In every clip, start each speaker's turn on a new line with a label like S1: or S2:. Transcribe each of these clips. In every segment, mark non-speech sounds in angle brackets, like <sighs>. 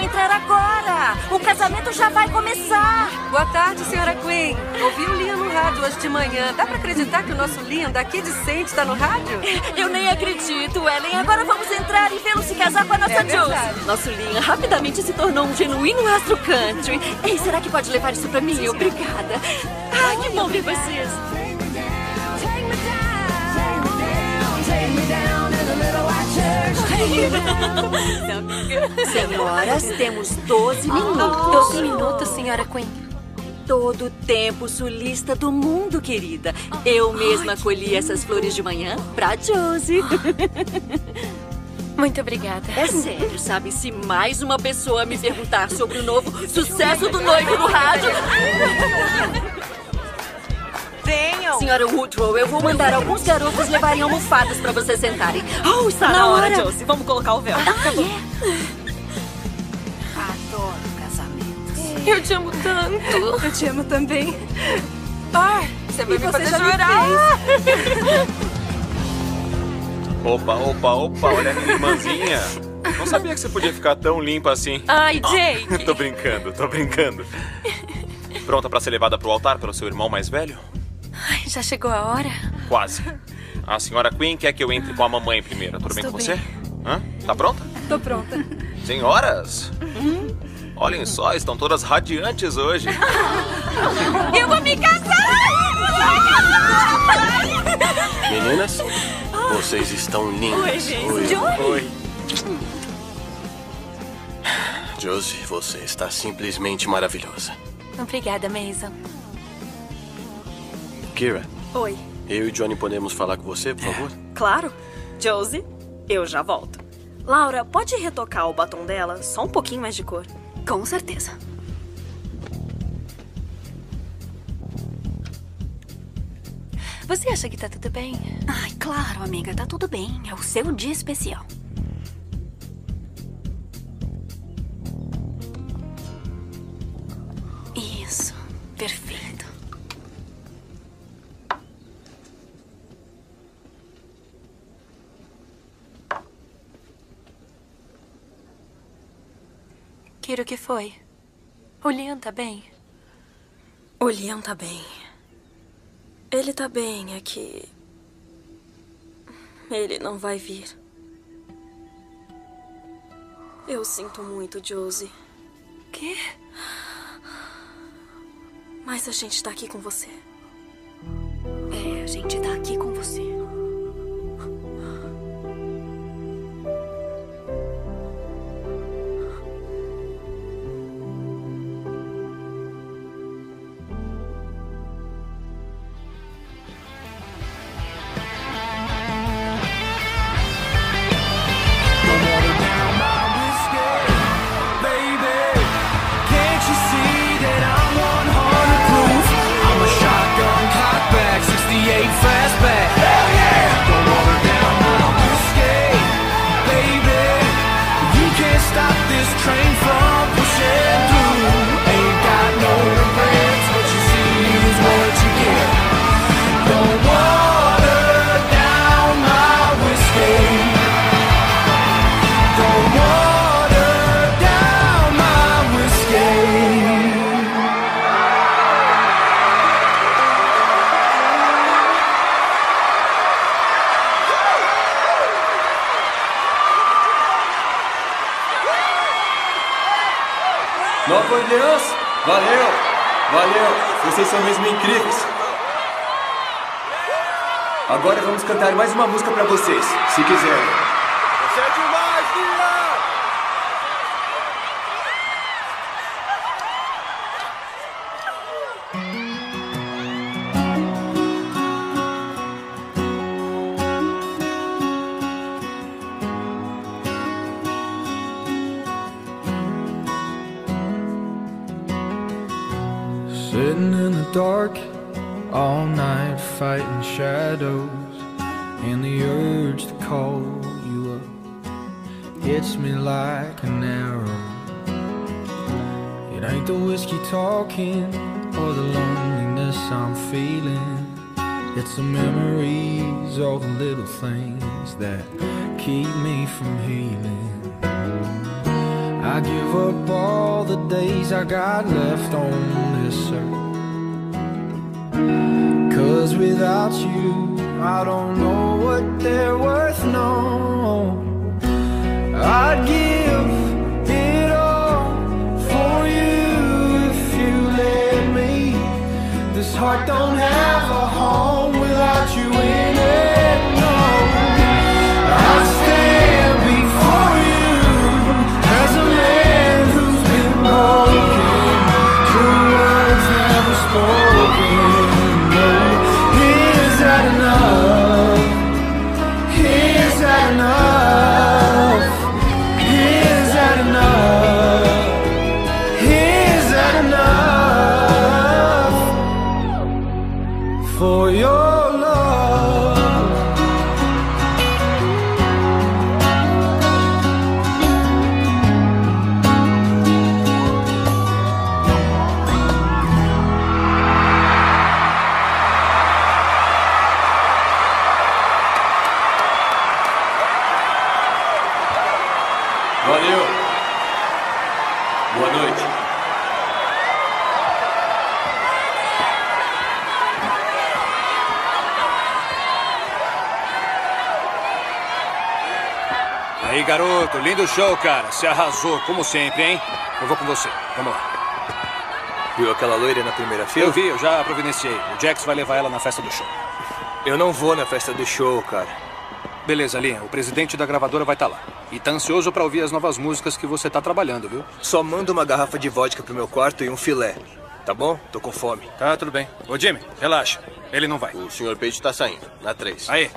S1: entrar agora. O casamento já vai começar.
S2: Boa tarde, senhora Queen. Ouvi o Liam no rádio hoje de manhã. Dá pra acreditar que o nosso Liam daqui de Saint está no rádio?
S1: Eu nem acredito, Ellen. Agora vamos entrar e vê-lo se casar com a nossa
S2: É verdade.
S1: Nosso Liam rapidamente se tornou um genuíno astro country. Ei, será que pode levar isso pra mim? Obrigada. Ai, que bom ver vocês. Senhoras, temos 12 minutos.
S3: 12 minutos, senhora Queen.
S1: Todo o tempo sulista do mundo, querida. Eu mesma colhi essas flores de manhã pra Josie.
S3: Muito obrigada.
S1: É sério, sabe? Se mais uma pessoa me perguntar sobre o novo sucesso do noivo no rádio. <laughs>
S2: Venham!
S1: Senhora Woodrow, eu vou mandar alguns garotos levarem almofadas pra vocês sentarem. Oh, está na, hora, Josie. Vamos colocar o véu.
S3: Ah,
S1: Adoro casamentos.
S3: Eu te amo tanto.
S2: Eu te amo também. Ai, você vai
S3: E
S2: me
S3: você
S2: fazer chorar. <laughs>
S4: Opa, opa, opa, olha a minha irmãzinha. Não sabia que você podia ficar tão limpa assim.
S3: Ai, Jake. <laughs>
S4: tô brincando, tô brincando. Pronta pra ser levada pro altar pelo seu irmão mais velho?
S3: Ai, já chegou a hora?
S4: Quase. A senhora Queen quer que eu entre com a mamãe primeiro. Tudo bem
S3: Estou
S4: com você? Hã? Tá pronta?
S2: Tô pronta.
S4: Senhoras! Olhem só, estão todas radiantes hoje. <laughs>
S1: Eu vou me casar!
S5: Meninas, vocês estão lindas.
S1: Oi, gente.
S5: Oi.
S1: Johnny.
S4: Oi.
S5: Josie, você está simplesmente maravilhosa.
S3: Obrigada, Mason.
S5: Kira,
S6: Oi.
S5: eu e Johnny podemos falar com você, por favor? <laughs>
S6: Claro. Josie, eu já volto. Laura, pode retocar o batom dela? Só um pouquinho mais de cor.
S1: Com certeza.
S3: Você acha que tá tudo bem?
S1: Ai, claro, amiga, tá tudo bem. É o seu dia especial. Isso, perfeito.
S3: O que foi? O Liam tá bem?
S6: O Liam tá bem. Ele tá bem, é que. Ele não vai vir. Eu sinto muito, Josie.
S3: Quê?
S6: Mas a gente tá aqui com você.
S1: É, a gente tá aqui com você.
S7: Cantar mais uma música pra vocês, se quiserem.
S8: Valeu. Boa noite.
S9: Aí, garoto, lindo show, cara. Se arrasou, como sempre, hein? Eu vou com você. Vamos lá.
S10: Viu aquela loira na primeira fila?
S9: Eu vi, eu já providenciei. O Jax vai levar ela na festa do show.
S10: Eu não vou na festa do show, cara.
S9: Beleza, Linha. O presidente da gravadora vai estar lá. E tá ansioso pra ouvir as novas músicas que você tá trabalhando, viu?
S10: Só manda uma garrafa de vodka pro meu quarto e um filé. Tá bom? Tô com fome.
S9: Tá, tudo bem. Ô, Jimmy, relaxa. Ele não vai.
S5: O Sr. Page tá saindo, na 3.
S9: Aí.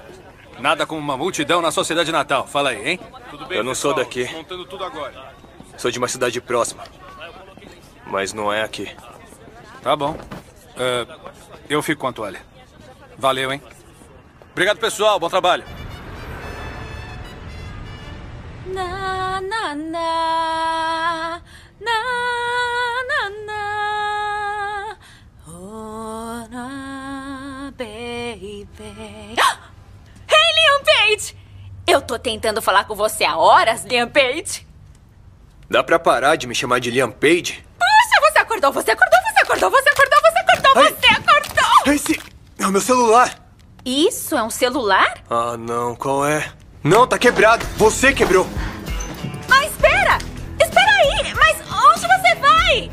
S9: Nada como uma multidão na Sociedade Natal. Fala aí, hein?
S4: Tudo
S10: Eu não sou daqui.
S4: Montando tudo agora.
S10: Sou de uma cidade próxima. Mas não é aqui.
S9: Tá bom. É, eu fico com a toalha. Valeu, hein? Obrigado, pessoal. Bom trabalho.
S11: Na, na, na. Na, na, na. Oh, na, baby. Hey, Liam Page! Eu tô tentando falar com você há horas, Liam Page.
S10: Dá pra parar de me chamar de Liam Page?
S11: Puxa, você acordou, você acordou, você acordou, você acordou, você acordou,
S10: Ai.
S11: você acordou!
S10: Esse é o meu celular!
S11: Isso é um celular?
S10: Ah, não, qual é? Não, tá quebrado! Você quebrou!
S11: Ah, espera! Espera aí! Mas onde você vai?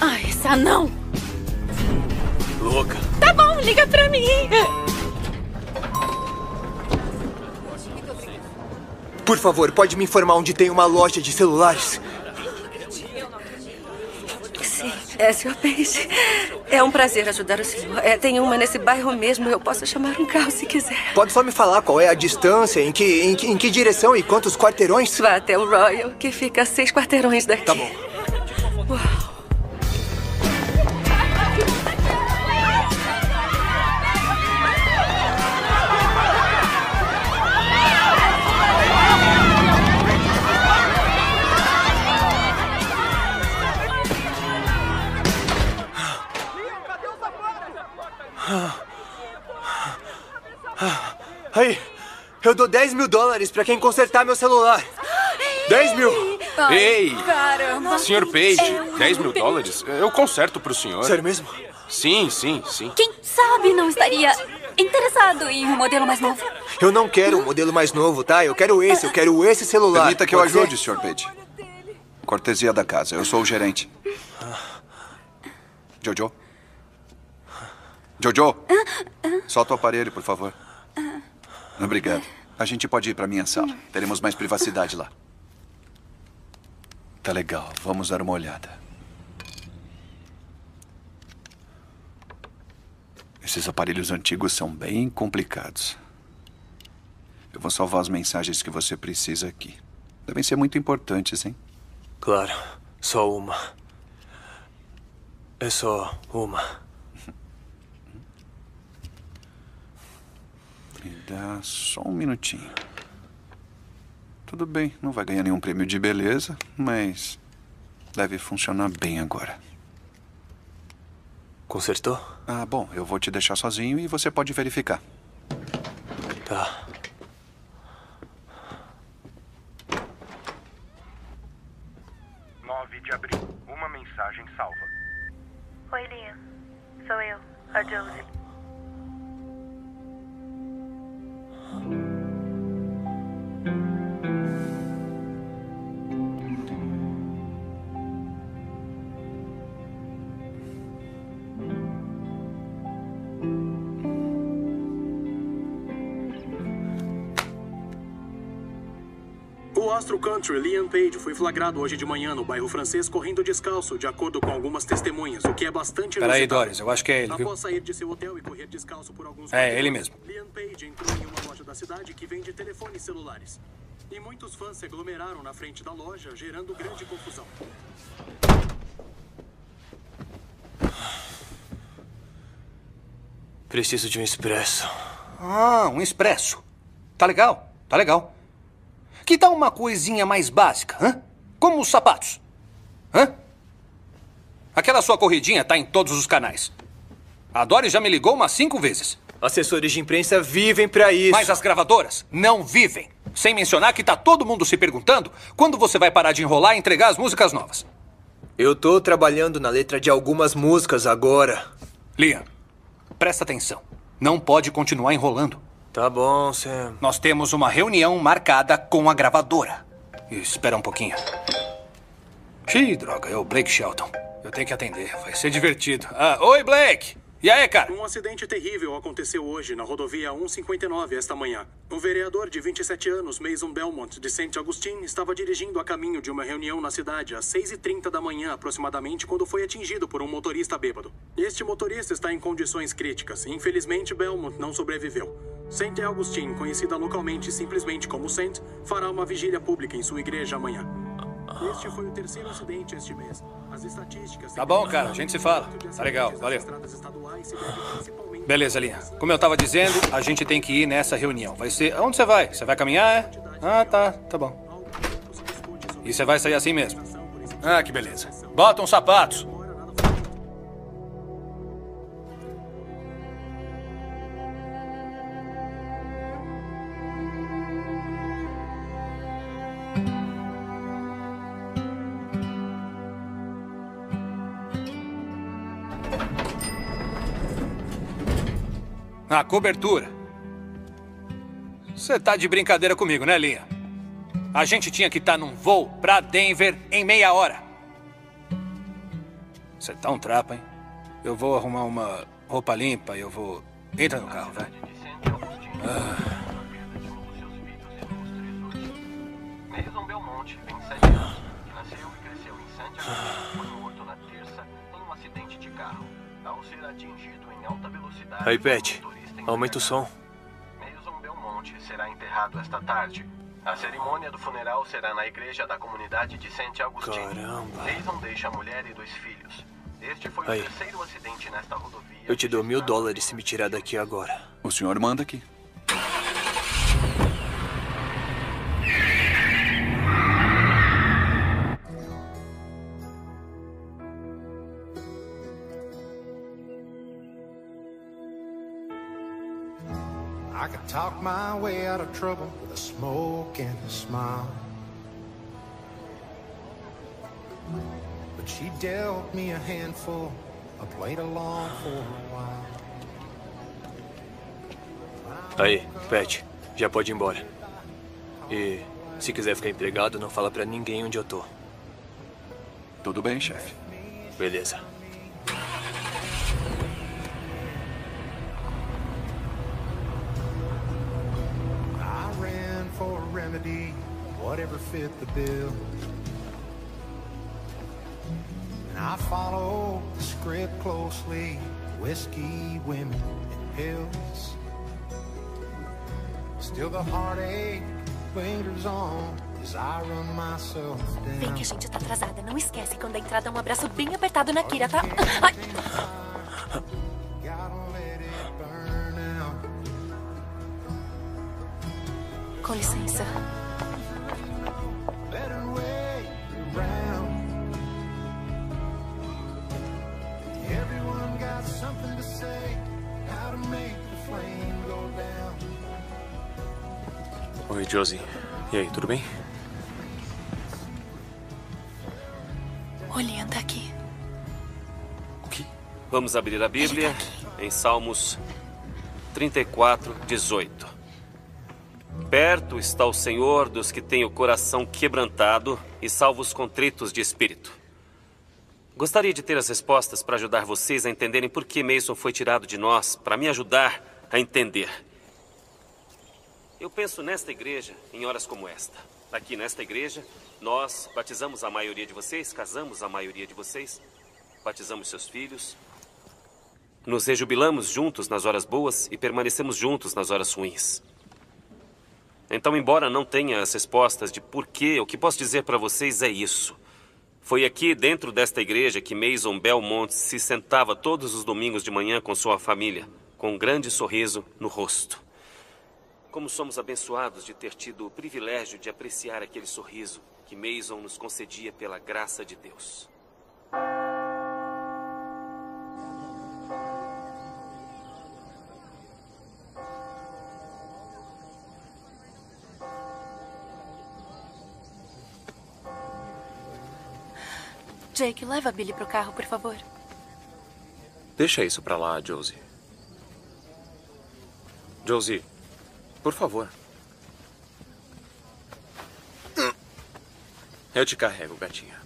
S11: Ai, esse anão!
S10: Louca.
S11: Tá bom, liga pra mim.
S10: Por favor, pode me informar onde tem uma loja de celulares?
S2: É, Sr. Page. É um prazer ajudar o senhor. É, tem uma nesse bairro mesmo. Eu posso chamar um carro se quiser.
S10: Pode só me falar qual é a distância, em que, em que, em que direção e quantos quarteirões?
S2: Vá até o Royal, que fica a seis quarteirões daqui.
S10: Tá bom. Aí, eu dou 10 mil dólares pra quem consertar meu celular. 10 mil!
S4: Ei!
S2: Caramba!
S4: Sr. Page, 10 mil dólares? Eu conserto pro senhor.
S10: Sério mesmo?
S4: Sim, sim, sim.
S11: Quem sabe não estaria interessado em um modelo mais novo?
S10: Eu não quero um modelo mais novo, tá? Eu quero esse, eu quero esse celular.
S12: Permita que eu
S10: Pode ser?
S12: ajude, Sr. Page. Cortesia da casa. Eu sou o gerente. Jojo? Jojo? Solta o aparelho, por favor. Obrigado. A gente pode ir para minha sala. Teremos mais privacidade lá. Tá legal. Vamos dar uma olhada. Esses aparelhos antigos são bem complicados. Eu vou salvar as mensagens que você precisa aqui. Devem ser muito importantes, hein?
S10: Claro, só uma. É só uma.
S12: Me dá só um minutinho. Tudo bem, não vai ganhar nenhum prêmio de beleza, mas deve funcionar bem agora.
S10: Consertou?
S12: Ah, bom, eu vou te deixar sozinho e você pode verificar.
S10: Tá. Nove de abril. Uma mensagem salva. Oi, Lia.
S13: Sou eu, a Josie.
S14: O astro country Liam Page foi flagrado hoje de manhã no bairro francês correndo descalço, de acordo com algumas testemunhas, o que é bastante
S9: Peraí,
S14: inusitado.
S9: Doris, eu acho que é ele, viu?
S14: Após sair de seu hotel e correr descalço por alguns
S9: É, ele mesmo.
S14: Liam Page entrou em uma loja da cidade que vende telefones celulares. E muitos fãs se aglomeraram na frente da loja, gerando grande confusão.
S10: Preciso de um expresso.
S9: Ah, um expresso. Tá legal, tá legal. Que tal uma coisinha mais básica, hã? Como os sapatos. Hã? Aquela sua corridinha tá em todos os canais. A Doris já me ligou umas cinco vezes.
S10: Assessores de imprensa vivem pra isso.
S9: Mas as gravadoras não vivem. Sem mencionar que tá todo mundo se perguntando quando você vai parar de enrolar e entregar as músicas novas.
S10: Eu tô trabalhando na letra de algumas músicas agora.
S9: Liam, presta atenção. Não pode continuar enrolando.
S10: Tá bom, Sam.
S9: Nós temos uma reunião marcada com a gravadora. Espera um pouquinho. Ih, droga, é o Blake Shelton. Eu tenho que atender, vai ser divertido. Ah, oi, Blake! E aí, cara?
S14: Um acidente terrível aconteceu hoje na rodovia 159 esta manhã. Um vereador de 27 anos, Mason Belmont, de St. Augustine, estava dirigindo a caminho de uma reunião na cidade às 6h30 da manhã, aproximadamente, quando foi atingido por um motorista bêbado. Este motorista está em condições críticas. Infelizmente, Belmont não sobreviveu. St. Augustine, conhecida localmente simplesmente como Saint, fará uma vigília pública em sua igreja amanhã. Este foi o terceiro acidente este mês. As estatísticas...
S9: Tá bom, cara, a gente se fala. Tá legal, valeu. Beleza, Linha. Como eu tava dizendo, a gente tem que ir nessa reunião. Vai ser. Aonde você vai? Você vai caminhar, é? Ah, tá, tá bom. E você vai sair assim mesmo? Ah, que beleza. Bota uns sapatos. A cobertura. Você tá de brincadeira comigo, né, Linha? A gente tinha que estar num voo pra Denver em meia hora. Você tá um trapo, hein? Eu vou arrumar uma roupa limpa e eu vou. Entra no carro, vai. Ah.
S15: Mason Belmonte, 27 anos, que nasceu e cresceu em Santiago, foi morto na terça em um acidente de carro. Ao ser atingido em alta velocidade,
S10: Aí, Pet, aumenta o som.
S15: Mason Belmonte será enterrado esta tarde. A cerimônia do funeral será na igreja da comunidade de St. Augustine.
S10: Caramba.
S15: Mason deixa a mulher e dois filhos. Este foi
S10: Aí.
S15: o terceiro acidente nesta rodovia.
S10: Eu te dou mil dólares se me tirar daqui agora.
S12: O senhor manda aqui.
S7: Could talk my way out of trouble with a smoke and a smile. But she dealt me a handful. I played along for a while.
S10: Aí, Pet, já pode ir embora. E se quiser ficar empregado, não fala pra ninguém onde eu tô.
S12: Tudo bem, chefe.
S10: Beleza.
S7: Remedy, whatever fit the bill. And I followed the script closely whiskey, women, and pills. Still, the heartache lingers on as I run myself
S11: Vem que a gente tá atrasada. Não esquece, quando a entrada é um abraço bem apertado na Kira, tá? Ai.
S7: Go down.
S4: Oi, Josie. E aí, tudo bem?
S11: O Liam tá aqui.
S13: Vamos abrir a Bíblia em Salmos 34, 18. Perto está o Senhor dos que têm o coração quebrantado e salvos contritos de espírito. Gostaria de ter as respostas para ajudar vocês a entenderem por que Mason foi tirado de nós, para me ajudar a entender. Eu penso nesta igreja em horas como esta. Aqui nesta igreja, nós batizamos a maioria de vocês, casamos a maioria de vocês, batizamos seus filhos, nos rejubilamos juntos nas horas boas e permanecemos juntos nas horas ruins. Então, embora não tenha as respostas de porquê, o que posso dizer para vocês é isso. Foi aqui, dentro desta igreja, que Mason Belmont se sentava todos os domingos de manhã com sua família, com um grande sorriso no rosto. Como somos abençoados de ter tido o privilégio de apreciar aquele sorriso que Mason nos concedia pela graça de Deus.
S3: Jake, leva a Billy pro carro, por favor.
S16: Deixa isso pra lá, Josie. Josie, por favor. Eu te carrego, gatinha.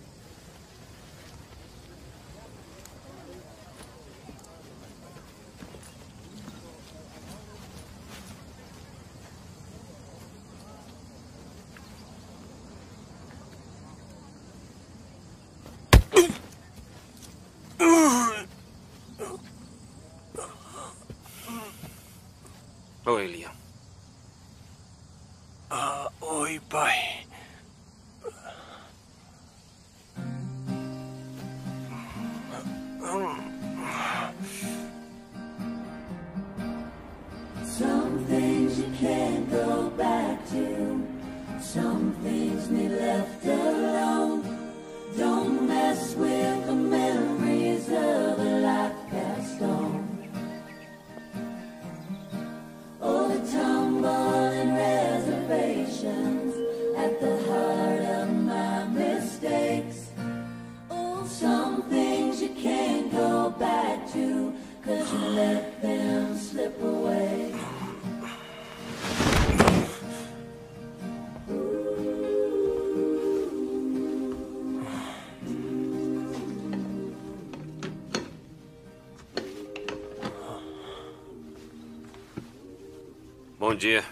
S13: Dia.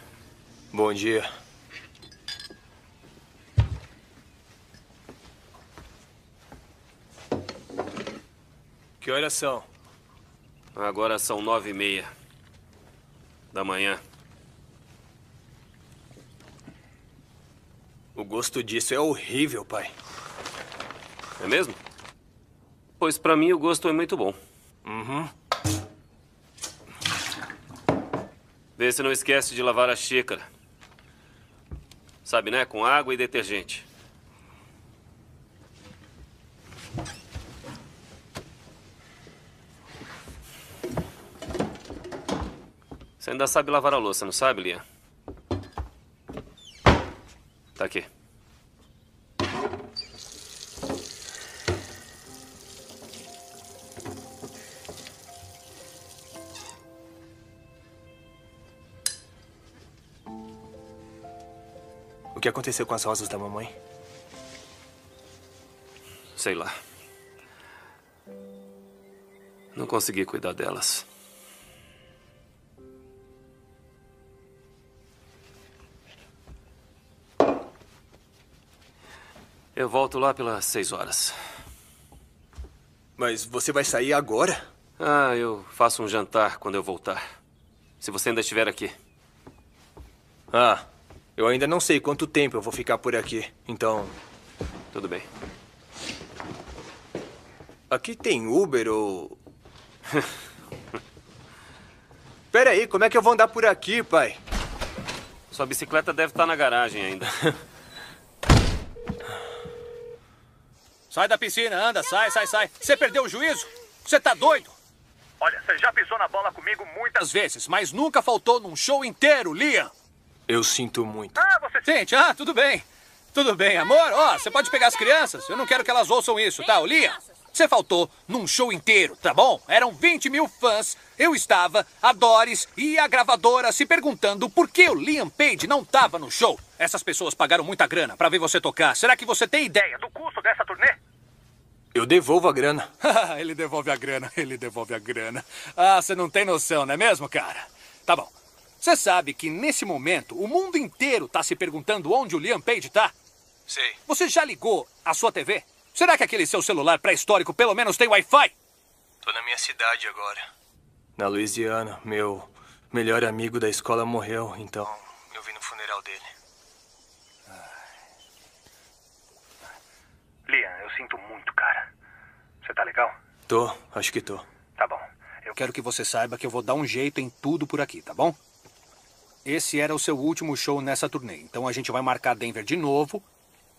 S10: Bom dia. Que horas são?
S13: Agora são nove e meia da manhã.
S10: O gosto disso é horrível, pai.
S13: É mesmo? Pois pra mim o gosto é muito bom.
S10: Uhum.
S13: Vê se não esquece de lavar a xícara. Sabe, né? Com água e detergente. Você ainda sabe lavar a louça, não sabe, Liam? Tá aqui.
S10: Que aconteceu com as rosas da mamãe?
S13: Sei lá. Não consegui cuidar delas. Eu volto lá pelas seis horas.
S10: Mas você vai sair agora?
S13: Ah, eu faço um jantar quando eu voltar. Se você ainda estiver aqui.
S10: Ah, eu ainda não sei quanto tempo eu vou ficar por aqui. Então.
S13: Tudo bem.
S10: Aqui tem Uber ou. <laughs> Pera aí, como é que eu vou andar por aqui, pai?
S13: Sua bicicleta deve estar na garagem ainda. <laughs>
S9: Sai da piscina, anda, sai, sai, sai. Você perdeu o juízo? Você tá doido?
S17: Olha, você já pisou na bola comigo muitas
S9: vezes, mas nunca faltou num show inteiro, Liam.
S10: Eu sinto muito.
S17: Ah, você.
S9: Gente, ah, tudo bem. Tudo bem, amor. Ó, você pode pegar as crianças? Eu não quero que elas ouçam isso, tá, ô, Liam? Você faltou num show inteiro, tá bom? Eram 20 mil fãs. Eu estava, a Doris e a gravadora se perguntando por que o Liam Page não tava no show. Essas pessoas pagaram muita grana pra ver você tocar. Será que você tem ideia do custo dessa turnê?
S10: Eu devolvo a grana. <laughs>
S9: ele devolve a grana, ele devolve a grana. Ah, você não tem noção, não é mesmo, cara? Tá bom. Você sabe que nesse momento o mundo inteiro tá se perguntando onde o Liam Page tá?
S10: Sei.
S9: Você já ligou a sua TV? Será que aquele seu celular pré-histórico pelo menos tem Wi-Fi?
S10: Tô na minha cidade agora. Na Louisiana, meu melhor amigo da escola morreu, então eu vim no funeral dele.
S9: Liam, eu sinto muito, cara. Você tá legal?
S10: Tô, acho que tô.
S9: Tá bom. Eu quero que você saiba que eu vou dar um jeito em tudo por aqui, tá bom? Esse era o seu último show nessa turnê, então a gente vai marcar Denver de novo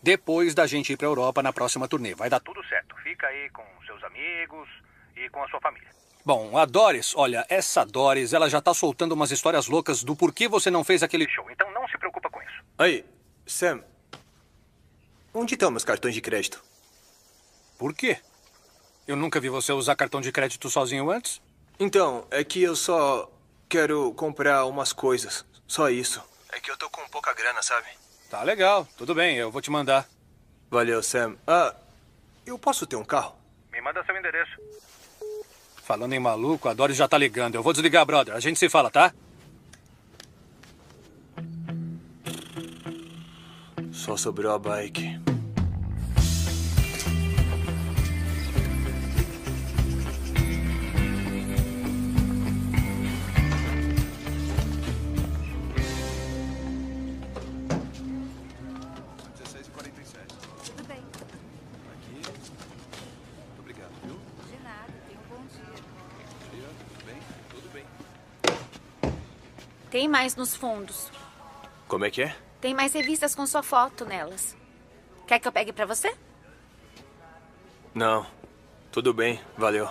S9: depois da gente ir pra Europa na próxima turnê. Vai dar tudo certo. Fica aí com seus amigos e com a sua família. Bom, a Doris, olha, essa Doris, ela já tá soltando umas histórias loucas do porquê você não fez aquele show, então não se preocupa com isso.
S10: Aí, Sam. Onde estão meus cartões de crédito?
S9: Por quê? Eu nunca vi você usar cartão de crédito sozinho antes?
S10: Então, é que eu só quero comprar umas coisas. Só isso. É que eu tô com pouca grana, sabe?
S9: Tá legal, tudo bem, eu vou te mandar.
S10: Valeu, Sam. Ah, eu posso ter um carro?
S9: Me manda seu endereço. Falando em maluco, a Doris já tá ligando. Eu vou desligar, brother. A gente se fala, tá?
S10: Só sobrou a bike.
S11: Tem mais nos fundos.
S10: Como é que é?
S11: Tem mais revistas com sua foto nelas. Quer que eu pegue pra você?
S10: Não. Tudo bem, valeu.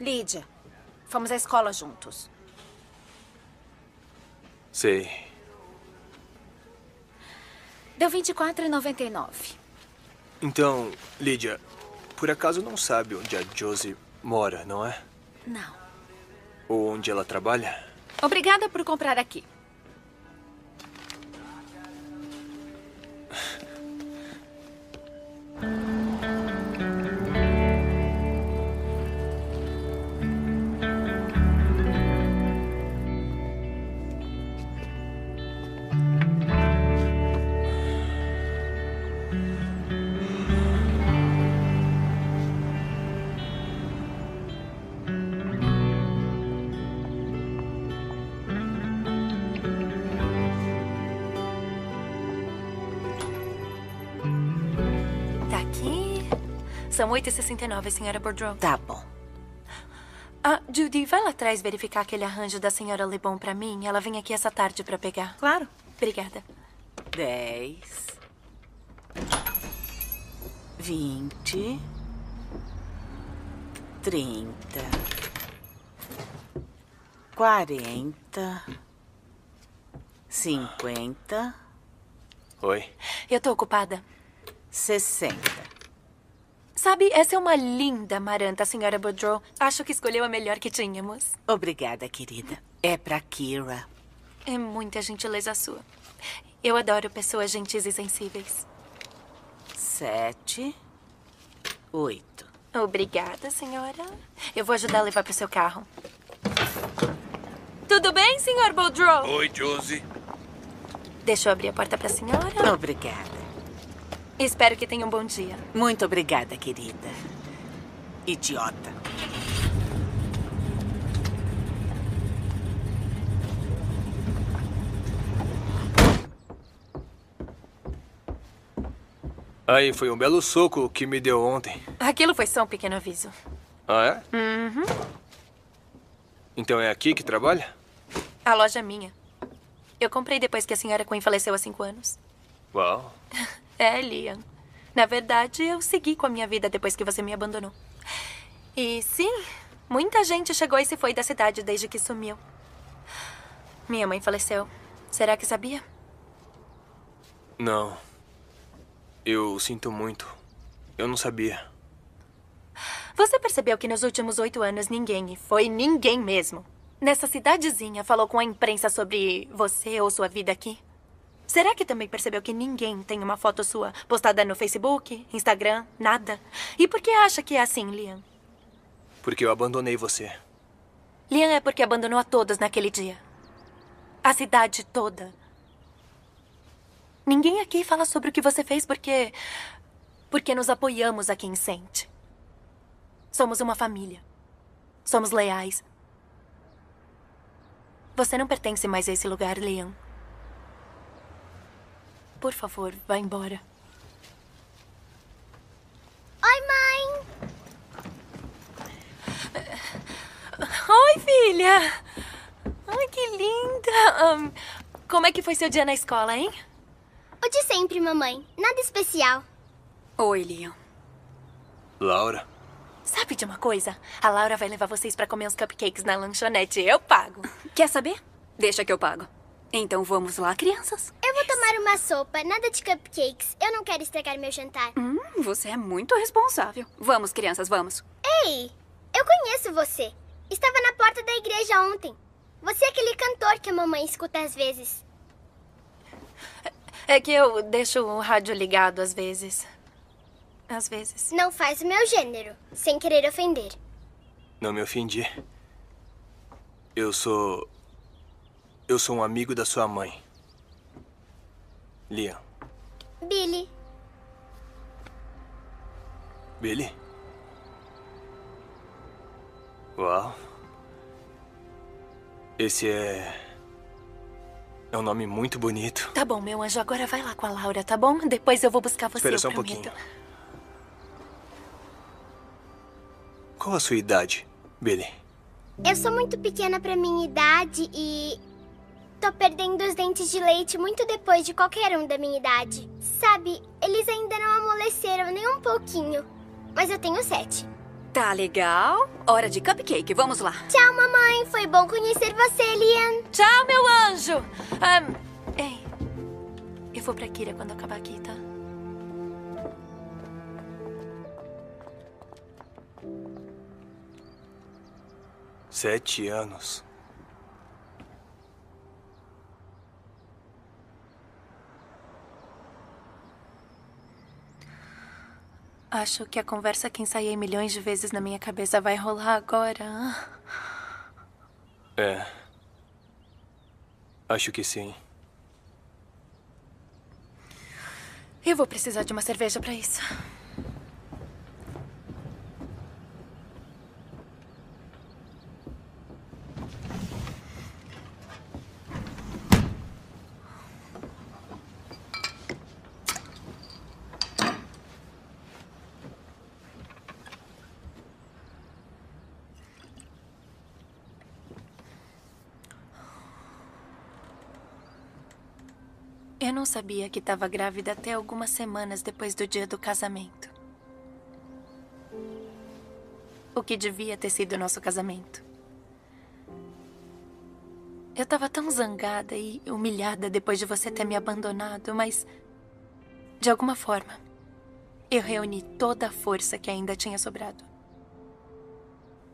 S11: Lídia, fomos à escola juntos.
S10: Sei.
S11: Deu R$ 24,99.
S10: Então, Lídia, por acaso não sabe onde a Josie mora, não é?
S11: Não.
S10: Ou onde ela trabalha?
S11: Obrigada por comprar aqui.
S3: São 8h69, senhora Bourdreau.
S1: Tá bom.
S3: Ah, Judy, vai lá atrás verificar aquele arranjo da senhora Lebon pra mim. Ela vem aqui essa tarde pra pegar.
S1: Claro.
S3: Obrigada.
S1: Dez. Vinte. Trinta. Quarenta. Cinquenta.
S10: Oi.
S3: Eu tô ocupada.
S1: Sessenta.
S3: Sabe, essa é uma linda maranta, senhora Boudreau. Acho que escolheu a melhor que tínhamos.
S1: Obrigada, querida. É pra Kira.
S3: É muita gentileza sua. Eu adoro pessoas gentis e sensíveis.
S1: Sete. Oito.
S3: Obrigada, senhora. Eu vou ajudar a levar pro seu carro. Tudo bem, senhor Boudreau?
S9: Oi, Josie.
S3: Deixa eu abrir a porta pra senhora.
S1: Obrigada.
S3: Espero que tenha um bom dia.
S1: Muito obrigada, querida. Idiota.
S10: Aí, foi um belo soco que me deu ontem.
S3: Aquilo foi só um pequeno aviso.
S10: Ah, é?
S3: Uhum.
S10: Então é aqui que trabalha?
S3: A loja é minha. Eu comprei depois que a senhora Quinn faleceu há cinco anos.
S10: Uau. <laughs>
S3: É, Liam. Na verdade, eu segui com a minha vida depois que você me abandonou. E sim, muita gente chegou e se foi da cidade desde que sumiu. Minha mãe faleceu. Será que sabia?
S10: Não. Eu sinto muito. Eu não sabia.
S3: Você percebeu que nos últimos oito anos ninguém, e foi ninguém mesmo, nessa cidadezinha falou com a imprensa sobre você ou sua vida aqui? Será que também percebeu que ninguém tem uma foto sua postada no Facebook, Instagram, nada? E por que acha que é assim, Liam?
S10: Porque eu abandonei você.
S3: Liam é porque abandonou a todos naquele dia. A cidade toda. Ninguém aqui fala sobre o que você fez porque. porque nos apoiamos aqui em Sente. Somos uma família. Somos leais. Você não pertence mais a esse lugar, Liam. Por favor, vá embora.
S18: Oi, mãe!
S3: Oi, filha! Ai, que linda! Ahn, como é que foi seu dia na escola, hein?
S18: O de sempre, mamãe. Nada especial.
S3: Oi, Liam.
S10: Laura?
S3: Sabe de uma coisa? A Laura vai levar vocês pra comer uns cupcakes na lanchonete. Eu pago. <laughs>
S19: Quer saber? Deixa que eu pago. Então vamos lá, crianças.
S18: Eu vou tomar uma sopa, nada de cupcakes. Eu não quero estragar meu jantar.
S19: Hum, você é muito responsável. Vamos, crianças, vamos.
S18: Ei, eu conheço você. Estava na porta da igreja ontem. Você é aquele cantor que a mamãe escuta às vezes.
S3: É que eu deixo o rádio ligado às vezes. Às vezes.
S18: Não faz o meu gênero, sem querer ofender.
S10: Não me ofendi. Eu sou. Eu sou um amigo da sua mãe. Liam.
S18: Billy,
S10: Billy? Uau. Esse é. É um nome muito bonito.
S3: Tá bom, meu anjo. Agora vai lá com a Laura, tá bom? Depois eu vou buscar você,
S10: Espera só um
S3: prometo.
S10: pouquinho. Qual a sua idade, Billy?
S18: eu sou muito pequena pra minha idade e. tô perdendo os dentes de leite muito depois de qualquer um da minha idade. Sabe, eles ainda não amoleceram nem um pouquinho. Mas eu tenho sete.
S19: Tá legal. Hora de cupcake, vamos lá.
S18: Tchau, mamãe. Foi bom conhecer você, Liam.
S3: Tchau, meu anjo. Ahn, ei, eu vou pra Kira quando acabar aqui, tá?
S10: Sete anos.
S3: Acho que a conversa que ensaiei milhões de vezes na minha cabeça vai rolar agora.
S10: É. Acho que sim.
S3: Eu vou precisar de uma cerveja pra isso. Eu não sabia que estava grávida até algumas semanas depois do dia do casamento. O que devia ter sido nosso casamento. Eu estava tão zangada e humilhada depois de você ter me abandonado, mas. De alguma forma, eu reuni toda a força que ainda tinha sobrado.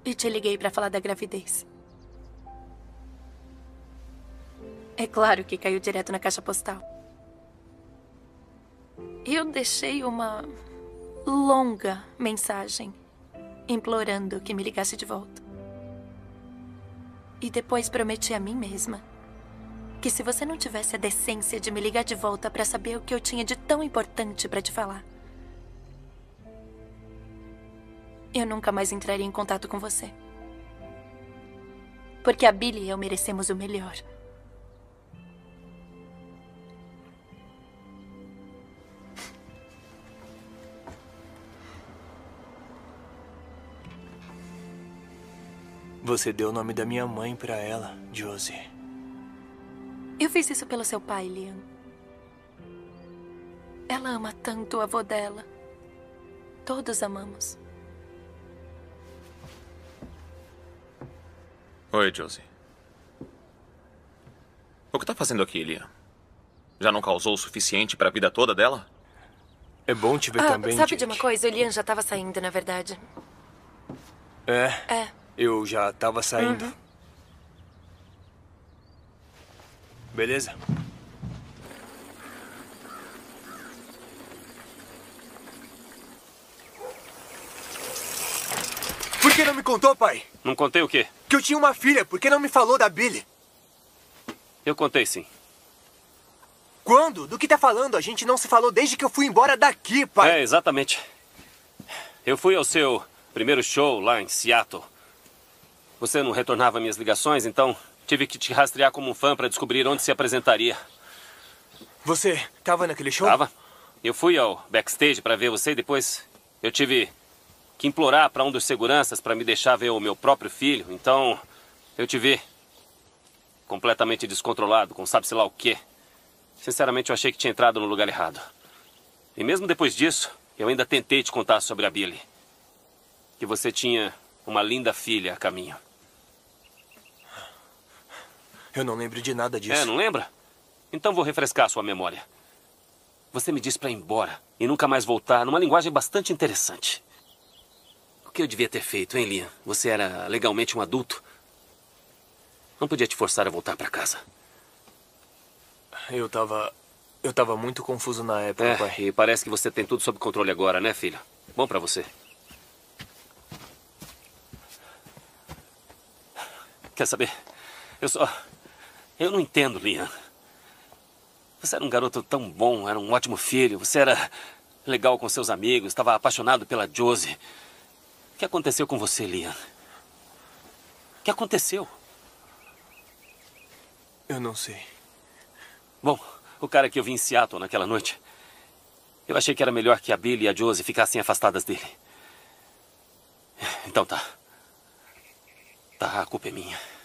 S3: E te liguei para falar da gravidez. É claro que caiu direto na caixa postal. Eu deixei uma longa mensagem implorando que me ligasse de volta. E depois prometi a mim mesma que se você não tivesse a decência de me ligar de volta para saber o que eu tinha de tão importante para te falar, eu nunca mais entraria em contato com você. Porque a Billy e eu merecemos o melhor.
S10: Você deu o nome da minha mãe pra ela, Josie.
S3: Eu fiz isso pelo seu pai, Liam. Ela ama tanto o avô dela. Todos amamos.
S4: Oi, Josie. O que tá fazendo aqui, Liam? Já não causou o suficiente para a vida toda dela?
S10: É bom te ver
S3: Ah,
S10: também,
S3: sabe
S10: Jake.
S3: de uma coisa? O Liam já estava saindo, na verdade.
S10: É?
S3: É.
S10: Eu já tava saindo.
S3: Uhum.
S10: Beleza? Por que não me contou, pai?
S13: Não contei o quê?
S10: Que eu tinha uma filha. Por que não me falou da Billy?
S13: Eu contei sim.
S10: Quando? Do que tá falando? A gente não se falou desde que eu fui embora daqui, pai.
S13: É, exatamente. Eu fui ao seu primeiro show lá em Seattle. Você não retornava minhas ligações, então tive que te rastrear como um fã para descobrir onde se apresentaria.
S10: Você tava naquele show?
S13: Tava. Eu fui ao backstage para ver você e depois eu tive que implorar para um dos seguranças para me deixar ver o meu próprio filho. Então, eu te vi completamente descontrolado, com sabe-se lá o quê. Sinceramente, eu achei que tinha entrado no lugar errado. E mesmo depois disso, eu ainda tentei te contar sobre a Billy. Que você tinha uma linda filha a caminho.
S10: Eu não lembro de nada disso.
S13: É, não lembra? Então vou refrescar sua memória. Você me disse para ir embora e nunca mais voltar, numa linguagem bastante interessante. O que eu devia ter feito, hein, Liam? Você era legalmente um adulto. Não podia te forçar a voltar para casa.
S10: Eu tava. Eu tava muito confuso na época,
S13: É,
S10: pai.
S13: e parece que você tem tudo sob controle agora, né, filho? Bom pra você. Quer saber? Eu só. Eu não entendo, Liam. Você era um garoto tão bom, era um ótimo filho, você era legal com seus amigos, estava apaixonado pela Josie. O que aconteceu com você, Liam? O que aconteceu?
S10: Eu não sei.
S13: Bom, o cara que eu vi em Seattle naquela noite. Eu achei que era melhor que a Billy e a Josie ficassem afastadas dele. Então tá. Tá, a culpa é minha.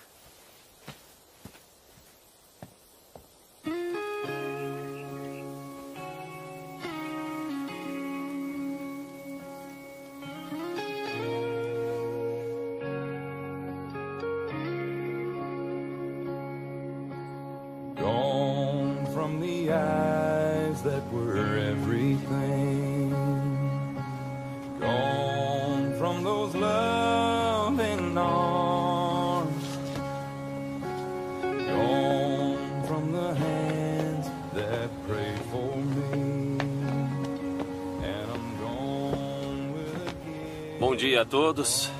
S13: Todos.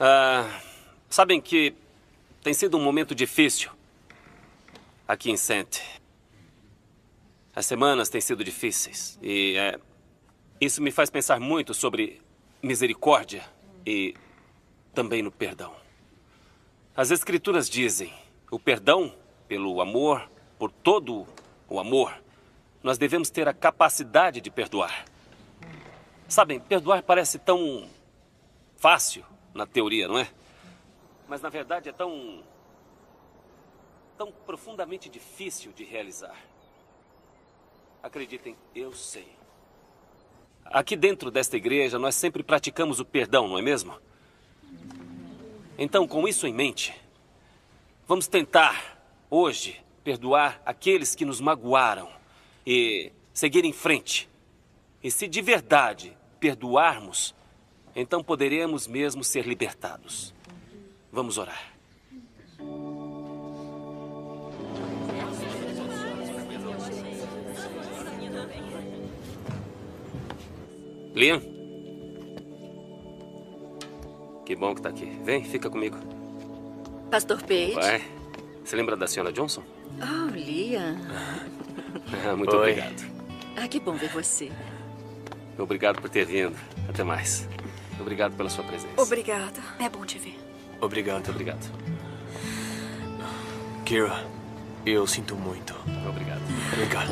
S13: Ah, sabem que tem sido um momento difícil aqui em Sente. As semanas têm sido difíceis e é, isso me faz pensar muito sobre misericórdia e também no perdão. As Escrituras dizem: o perdão pelo amor, por todo o amor, nós devemos ter a capacidade de perdoar. Sabem, perdoar parece tão fácil na teoria, não é? Mas na verdade é tão. tão profundamente difícil de realizar. Acreditem, eu sei. Aqui dentro desta igreja, nós sempre praticamos o perdão, não é mesmo? Então, com isso em mente, vamos tentar, hoje, perdoar aqueles que nos magoaram e seguir em frente. E se de verdade perdoarmos, então poderemos mesmo ser libertados. Vamos orar. Liam? Que bom que tá aqui. Vem, fica comigo.
S1: Pastor Page?
S13: Vai. Você lembra da senhora Johnson?
S1: Oh, Liam. <laughs>
S13: Muito
S10: Oi.
S13: obrigado.
S1: Ah, que bom ver você.
S13: Obrigado por ter vindo. Até mais. Obrigado pela sua presença.
S3: Obrigada. É bom te ver.
S10: Obrigado.
S13: Obrigado.
S10: Kira, eu sinto muito.
S13: Obrigado.
S10: Cá.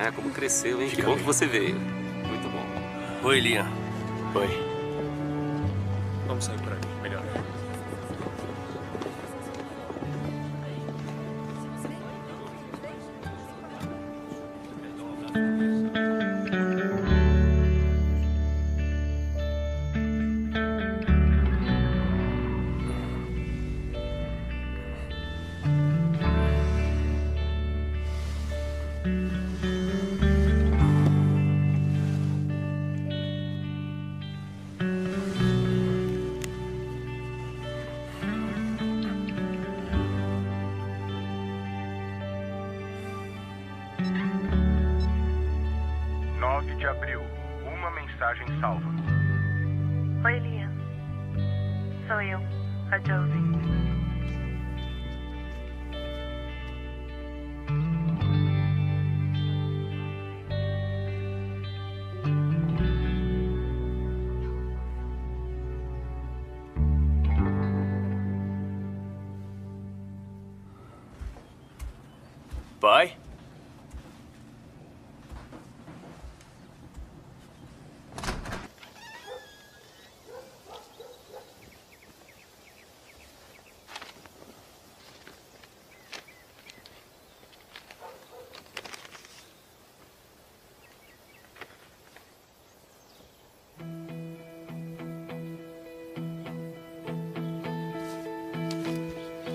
S13: Ah, como cresceu, hein?
S10: Fica
S13: que bom
S10: bem.
S13: que você veio. Muito bom.
S10: Oi, Liam. Oi.
S4: Vamos sair por ali, melhor.
S20: abril, uma mensagem
S10: salva.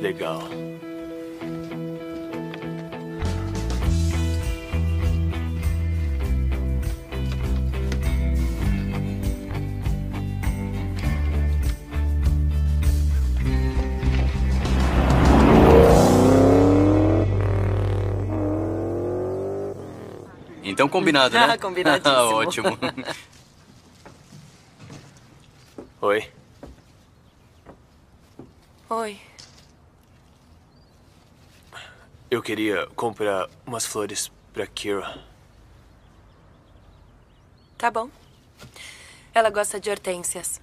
S10: Legal.
S21: Então combinado, né?
S6: Ah, <laughs> combinadíssimo. <laughs>
S21: Ótimo.
S10: Oi.
S3: Oi.
S10: Eu queria comprar umas flores pra Kira.
S3: Tá bom. Ela gosta de hortênsias.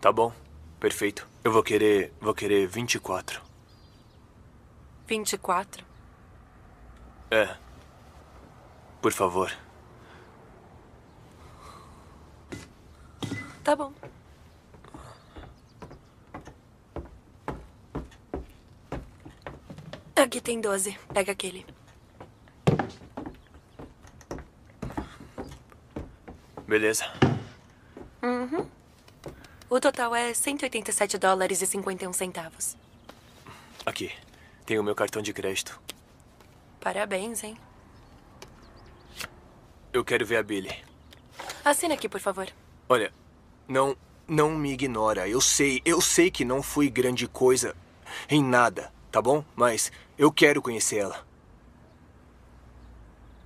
S10: Tá bom? Perfeito. Eu vou querer. Vou querer 24.
S3: 24?
S10: É. Por favor.
S3: Tá bom. Aqui tem 12. Pega aquele.
S10: Beleza.
S3: Uhum. O total é 187 dólares e 51 centavos.
S10: Aqui. Tem o meu cartão de crédito.
S3: Parabéns, hein?
S10: Eu quero ver a Billy.
S3: Assina aqui, por favor.
S10: Olha, não. Não me ignora. Eu sei, eu sei que não fui grande coisa em nada, tá bom? Mas eu quero conhecer ela.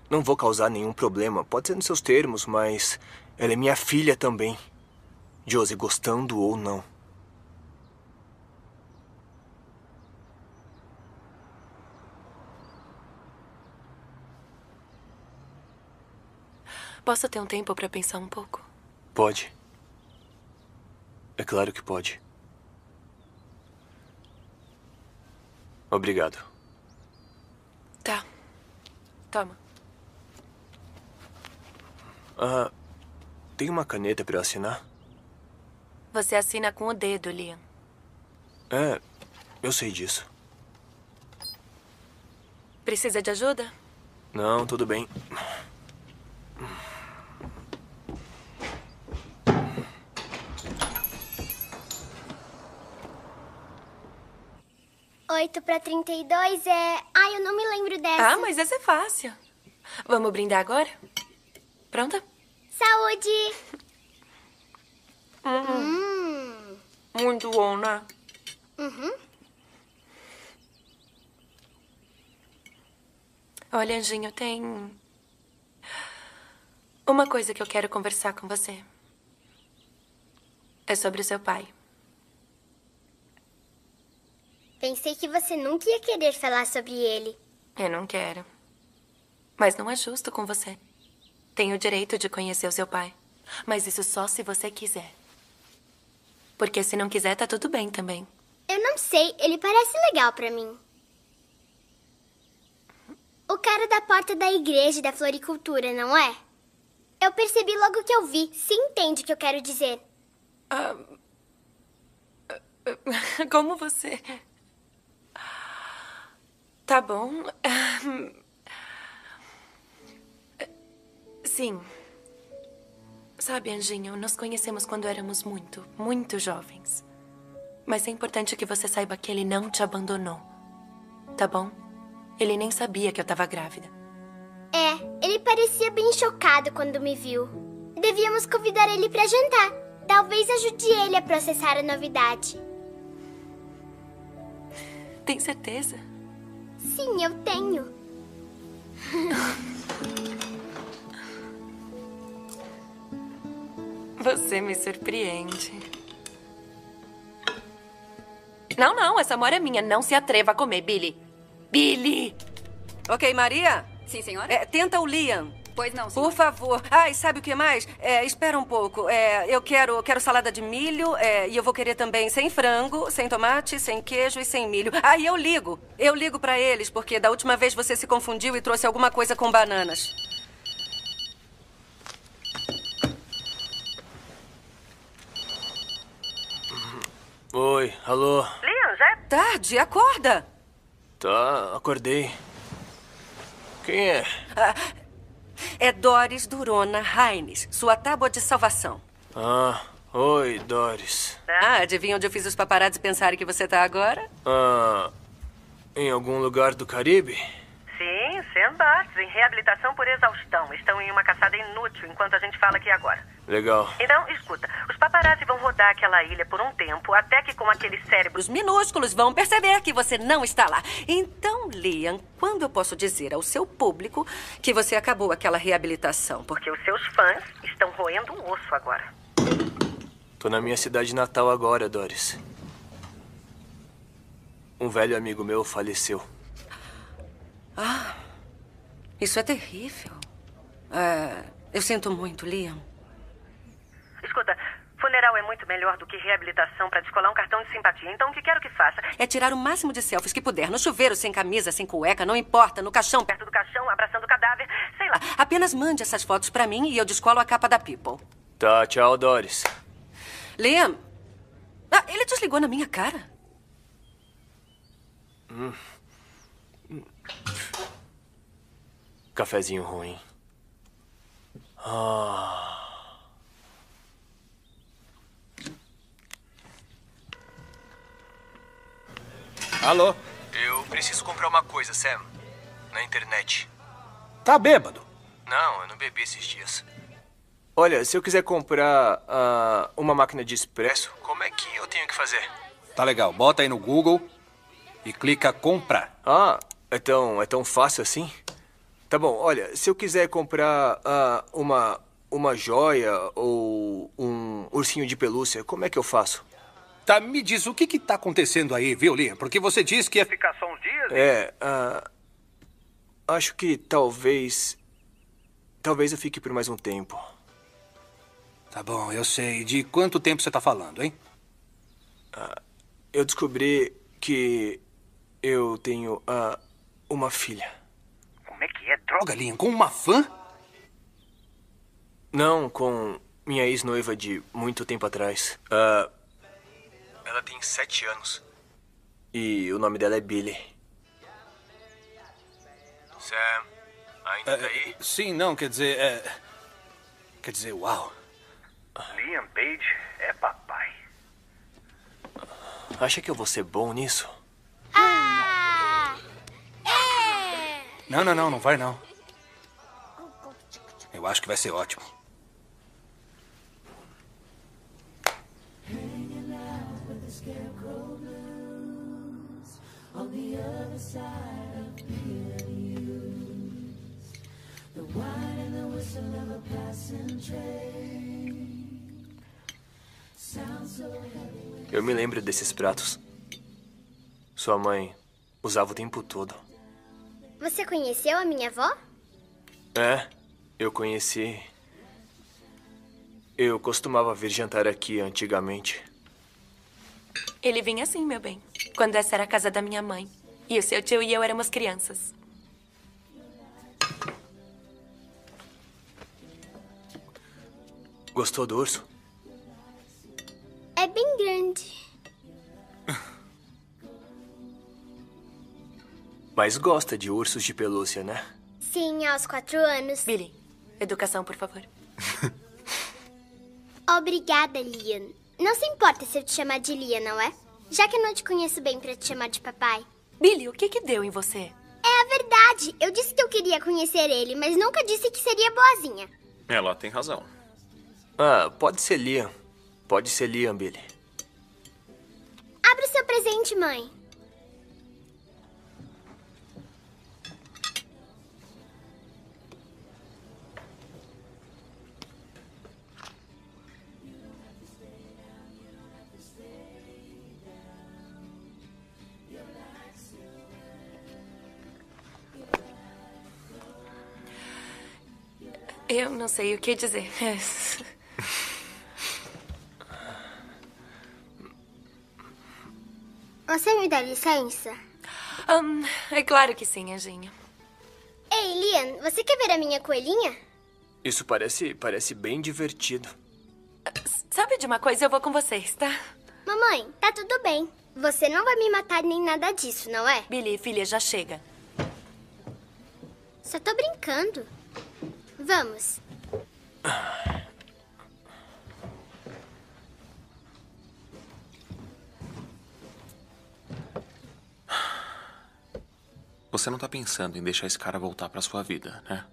S10: Não vou causar nenhum problema. Pode ser nos seus termos, mas ela é minha filha também. Josie, gostando ou não.
S3: Posso ter um tempo pra pensar um pouco?
S10: Pode. É claro que pode. Obrigado.
S3: Tá. Toma.
S10: Ah, tem uma caneta pra eu assinar?
S3: Você assina com o dedo, Liam.
S10: É, eu sei disso.
S3: Precisa de ajuda?
S10: Não, tudo bem.
S18: Oito pra 32 é... Ai, eu não me lembro dessa.
S3: Ah, mas essa é fácil. Vamos brindar agora? Pronta?
S18: Saúde!
S3: Hum. Muito bom, né?
S18: Uhum.
S3: Olha, Anjinho, tem uma coisa que eu quero conversar com você. É sobre o seu pai.
S18: Pensei que você nunca ia querer falar sobre ele.
S3: Eu não quero. Mas não é justo com você. Tenho o direito de conhecer o seu pai. Mas isso só se você quiser. Porque se não quiser, tá tudo bem também.
S18: Eu não sei, ele parece legal pra mim. O cara da porta da igreja da floricultura, não é? Eu percebi logo que eu vi. Se entende o que eu quero dizer.
S3: Ah, <laughs> como você. Tá bom. Sim. Sabe, Anjinho, nos conhecemos quando éramos muito, muito jovens. Mas é importante que você saiba que ele não te abandonou. Tá bom? Ele nem sabia que eu tava grávida.
S18: É, ele parecia bem chocado quando me viu. Devíamos convidar ele pra jantar. Talvez ajude ele a processar a novidade.
S3: Tem certeza?
S18: Sim, eu tenho.
S3: Você me surpreende. Não, não, essa mora é minha. Não se atreva a comer, Billy. Billy!
S2: Ok, Maria?
S19: Sim, senhora?
S2: É, tenta o Liam.
S19: Pois não,
S2: Por favor. Ai, sabe o que mais? É, espera um pouco. É, eu quero, quero salada de milho é, e eu vou querer também sem frango, sem tomate, sem queijo e sem milho. Ah, e eu ligo. Eu ligo pra eles, porque da última vez você se confundiu e trouxe alguma coisa com bananas.
S10: Oi, alô.
S2: Já é tarde. Acorda.
S10: Tá, acordei. Quem é?
S2: Ah, é Doris Durona Raines, sua tábua de salvação.
S10: Ah, oi, Doris.
S2: Ah, adivinha onde eu fiz os paparazzi pensarem que você tá agora?
S10: Ah, em algum lugar do Caribe?
S20: Sim, Sandbars, em reabilitação por exaustão. Estão em uma caçada inútil enquanto a gente fala aqui agora.
S10: Legal.
S20: Então, escuta, os paparazzi vão rodar aquela ilha por um tempo, até que com aqueles cérebros
S2: Os minúsculos vão perceber que você não está lá. Então, Liam, quando eu posso dizer ao seu público que você acabou aquela reabilitação?
S20: Porque os seus fãs estão roendo um osso agora.
S10: Tô na minha cidade natal agora, Doris. Um velho amigo meu faleceu.
S2: Ah, isso é terrível. É, eu sinto muito, Liam.
S20: Escuta, funeral é muito melhor do que reabilitação para descolar um cartão de simpatia. Então, o que quero que faça?
S2: É tirar o máximo de selfies que puder. No chuveiro, sem camisa, sem cueca, não importa. No caixão, perto
S20: do caixão, abraçando o cadáver, sei lá.
S2: Apenas mande essas fotos pra mim e eu descolo a capa da People.
S10: Tá, tchau, Doris.
S2: Liam! Ah, ele desligou na minha cara.
S10: Hum. Cafezinho ruim. Ah.
S9: Alô?
S10: Eu preciso comprar uma coisa, Sam. Na internet.
S9: Tá bêbado?
S10: Não, eu não bebi esses dias. Olha, se eu quiser comprar ah, uma máquina de expresso, como é que eu tenho que fazer?
S9: Tá legal. Bota aí no Google e clica comprar.
S10: Ah, é tão, é tão fácil assim? Tá bom, olha, se eu quiser comprar ah, uma, uma joia ou um ursinho de pelúcia, como é que eu faço?
S9: Tá, me diz o que que tá acontecendo aí, viu, Liam? Porque você disse que ia ficar só uns dias.
S10: É, ah, acho que talvez. Talvez eu fique por mais um tempo.
S9: Tá bom, eu sei. De quanto tempo você tá falando, hein?
S10: Ah, eu descobri que eu tenho ah, uma filha.
S9: Como é que é? Droga, Liam, com uma fã?
S10: Não, com minha ex-noiva de muito tempo atrás. Ah, ela tem sete anos. E o nome dela é Billy. Sam, ainda tá aí?
S9: Sim, não, quer dizer. É... Quer dizer, uau.
S15: Liam Page é papai.
S10: Acha que eu vou ser bom nisso?
S9: Não, não, não, não vai não. Eu acho que vai ser ótimo.
S22: On the other side of being used. The whine and the whistle of a passing train sounds so heavy.
S10: Eu me lembro desses pratos. Sua mãe usava o tempo todo.
S18: Você conheceu a minha avó?
S10: É, eu conheci. Eu costumava vir jantar aqui antigamente.
S3: Ele vinha assim, meu bem. Quando essa era a casa da minha mãe. E o seu tio e eu éramos crianças.
S10: Gostou do urso?
S18: É bem grande. <laughs>
S10: Mas gosta de ursos de pelúcia, né?
S18: Sim, aos quatro anos.
S3: Billy, educação, por favor. <laughs>
S18: Obrigada, Liam. Não se importa se eu te chamar de Liam, não é? Já que eu não te conheço bem pra te chamar de papai.
S3: Billy, o que que deu em você?
S18: É a verdade. Eu disse que eu queria conhecer ele, mas nunca disse que seria boazinha.
S4: Ela tem razão.
S10: Ah, pode ser Liam. Pode ser Liam, Billy.
S18: Abra o seu presente, mãe.
S3: Eu não sei o que dizer. <laughs>
S18: Você me dá licença?
S3: Hum, é claro que sim, anjinho.
S18: Ei, Liam, você quer ver a minha coelhinha?
S10: Isso parece, parece bem divertido.
S3: Sabe de uma coisa? Eu vou com vocês, tá?
S18: Mamãe, tá tudo bem. Você não vai me matar nem nada disso, não é?
S3: Billy, filha, já chega.
S18: Só tô brincando. Vamos.
S4: Você não tá pensando em deixar esse cara voltar pra sua vida, né?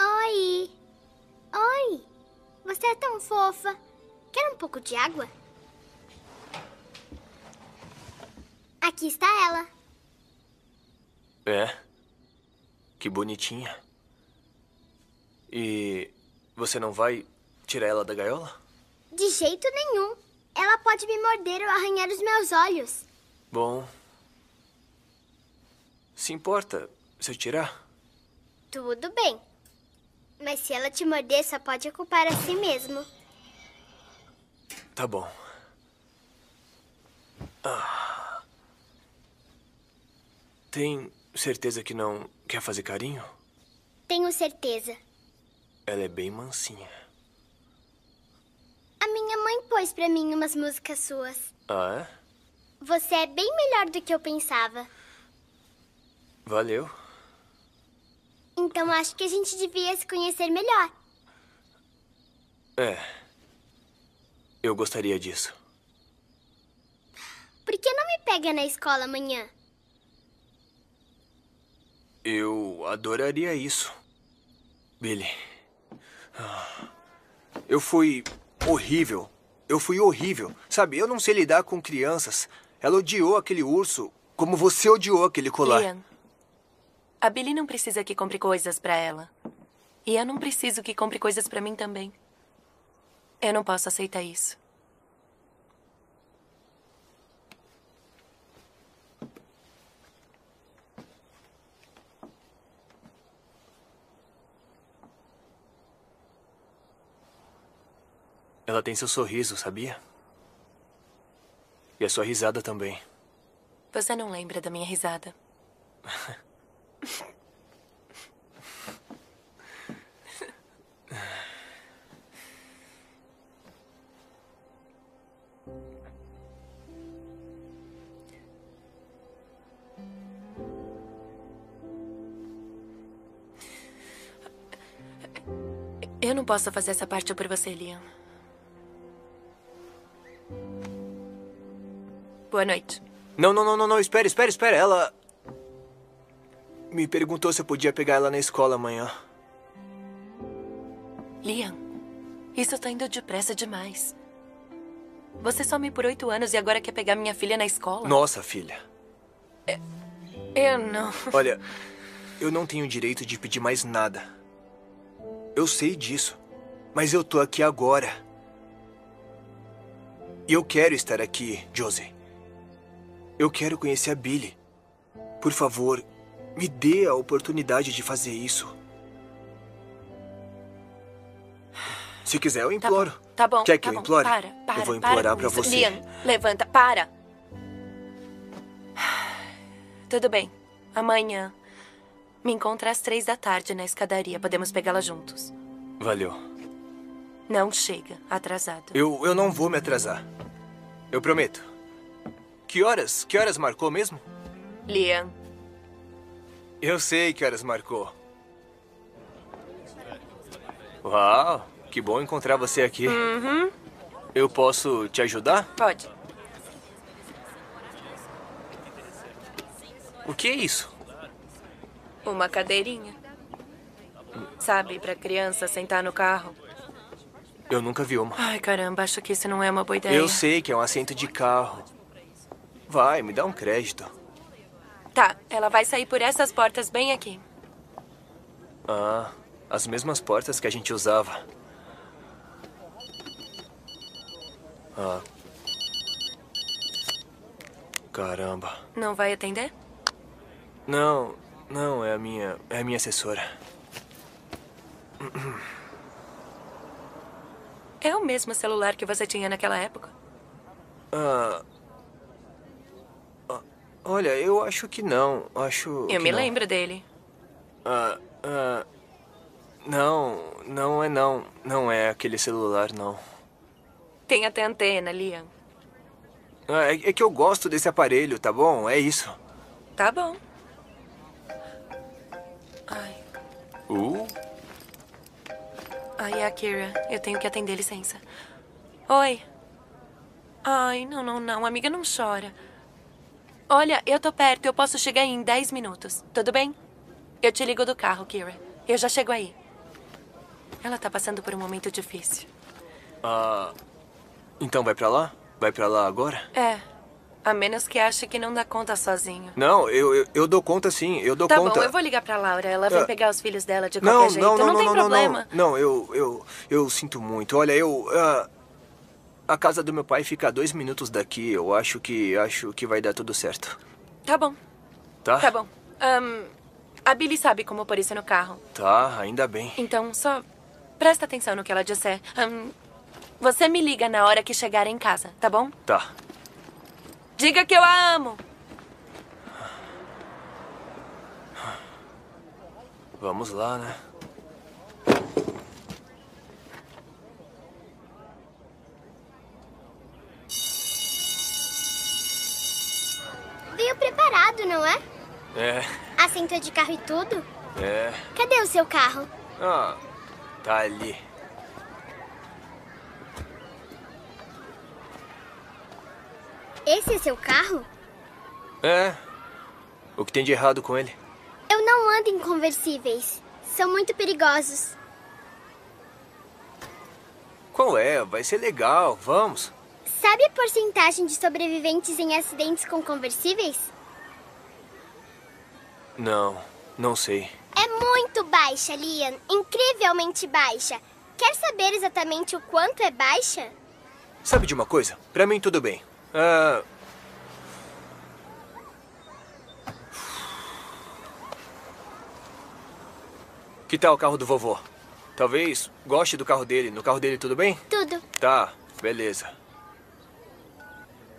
S18: Oi. Oi. Você é tão fofa. Quer um pouco de água? Aqui está ela.
S10: É. Que bonitinha. E você não vai tirar ela da gaiola?
S18: De jeito nenhum. Ela pode me morder ou arranhar os meus olhos.
S10: Bom. Se importa se eu tirar?
S18: Tudo bem. Mas se ela te morder, só pode culpar a si mesmo.
S10: Tá bom. Ah. Tem certeza que não quer fazer carinho?
S18: Tenho certeza.
S10: Ela é bem mansinha.
S18: A minha mãe pôs pra mim umas músicas suas.
S10: Ah, é?
S18: Você é bem melhor do que eu pensava.
S10: Valeu.
S18: Então acho que a gente devia se conhecer melhor.
S10: É. Eu gostaria disso.
S18: Por que não me pega na escola amanhã?
S10: Eu adoraria isso. Billy. Ah. Eu fui horrível. Eu fui horrível. Sabe, eu não sei lidar com crianças. Ela odiou aquele urso como você odiou aquele colar.
S3: Liam, a Billy não precisa que compre coisas pra ela. E eu não preciso que compre coisas pra mim também. Eu não posso aceitar isso.
S10: Ela tem seu sorriso, sabia? E a sua risada também.
S3: Você não lembra da minha risada? Eu não posso fazer essa parte por você, Liam. Boa noite.
S10: Não, não, não, não, não. Espera, espera, espera. Ela. Me perguntou se eu podia pegar ela na escola amanhã.
S3: Liam, isso tá indo depressa demais. Você some por oito anos e agora quer pegar minha filha na escola?
S10: Nossa, filha.
S3: Eu não.
S10: Olha, eu não tenho direito de pedir mais nada. Eu sei disso. Mas eu tô aqui agora. E eu quero estar aqui, Josie. Eu quero conhecer a Billy. Por favor, me dê a oportunidade de fazer isso. Se quiser, eu imploro.
S3: Tá bom.
S10: Quer que
S3: tá
S10: eu
S3: bom.
S10: implore?
S3: Para, para,
S10: eu vou
S3: para
S10: implorar
S3: isso.
S10: você.
S3: Liam, levanta, para. Tudo bem. Amanhã. Me encontra às três da tarde na escadaria. Podemos pegá-la juntos.
S10: Valeu.
S3: Não chega, atrasado.
S10: Eu, eu não vou me atrasar. Eu prometo. Que horas? Que horas marcou mesmo?
S3: Liam,
S10: Eu sei que horas marcou. Uau, que bom encontrar você aqui.
S3: Uhum.
S10: Eu posso te ajudar?
S3: Pode.
S10: O que é isso?
S3: Uma cadeirinha. Sabe, pra criança sentar no carro.
S10: Eu nunca vi uma.
S3: Ai, caramba, acho que isso não é uma boa ideia.
S10: Eu sei que é um assento de carro. Vai, me dá um crédito.
S3: Tá, ela vai sair por essas portas bem aqui.
S10: Ah, as mesmas portas que a gente usava. Ah. Caramba.
S3: Não vai atender?
S10: Não, não, é a minha. É a minha assessora.
S3: É o mesmo celular que você tinha naquela época?
S10: Ah. Olha, eu acho que não. Acho.
S3: Eu me
S10: não.
S3: lembro dele.
S10: Ah, ah, não, não é não. Não é aquele celular, não.
S3: Tem até antena, Liam.
S10: Ah, é, é que eu gosto desse aparelho, tá bom? É isso.
S3: Tá bom.
S10: Uh?
S3: Ai, é a Kira. Eu tenho que atender, licença. Oi. Ai, não, não, não. Amiga, não chora. Olha, eu tô perto. Eu posso chegar em 10 minutos. Tudo bem? Eu te ligo do carro, Kira. Eu já chego aí. Ela tá passando por um momento difícil.
S10: Ah. Então vai pra lá? Vai pra lá agora?
S3: É. A menos que ache que não dá conta sozinho.
S10: Não, eu, eu, eu dou conta sim, eu dou
S3: tá
S10: conta.
S3: bom, eu vou ligar pra Laura. Ela vem
S10: Ah.
S3: pegar os filhos dela de qualquer
S10: Não,
S3: jeito.
S10: não, não, não,
S3: tem
S10: não, não,
S3: problema.
S10: não. Não, eu, eu, eu sinto muito. Olha, eu. ah, a casa do meu pai fica a dois minutos daqui. Eu acho que acho que vai dar tudo certo.
S3: Tá bom,
S10: Tá?
S3: tá bom. Ahn, a Billy sabe como pôr isso no carro.
S10: Tá, ainda bem.
S3: Então, só presta atenção no que ela disser. Ahn, você me liga na hora que chegar em casa, tá bom?
S10: Tá.
S3: Diga que eu a amo.
S10: Vamos lá, né?
S18: Veio preparado, não é?
S10: É,
S18: Assento de carro e tudo?
S10: é.
S18: Cadê o seu carro?
S10: Ah, tá ali.
S18: Esse é seu carro?
S10: É. O que tem de errado com ele?
S18: Eu não ando em conversíveis. São muito perigosos.
S10: Qual é? Vai ser legal, vamos.
S18: Sabe a porcentagem de sobreviventes em acidentes com conversíveis?
S10: Não, não sei.
S18: É muito baixa, Liam. Incrivelmente baixa. Quer saber exatamente o quanto é baixa?
S10: Sabe de uma coisa? Pra mim tudo bem. Ah. Que tal o carro do vovô? Talvez goste do carro dele. No carro dele tudo bem?
S18: Tudo.
S10: Tá, beleza.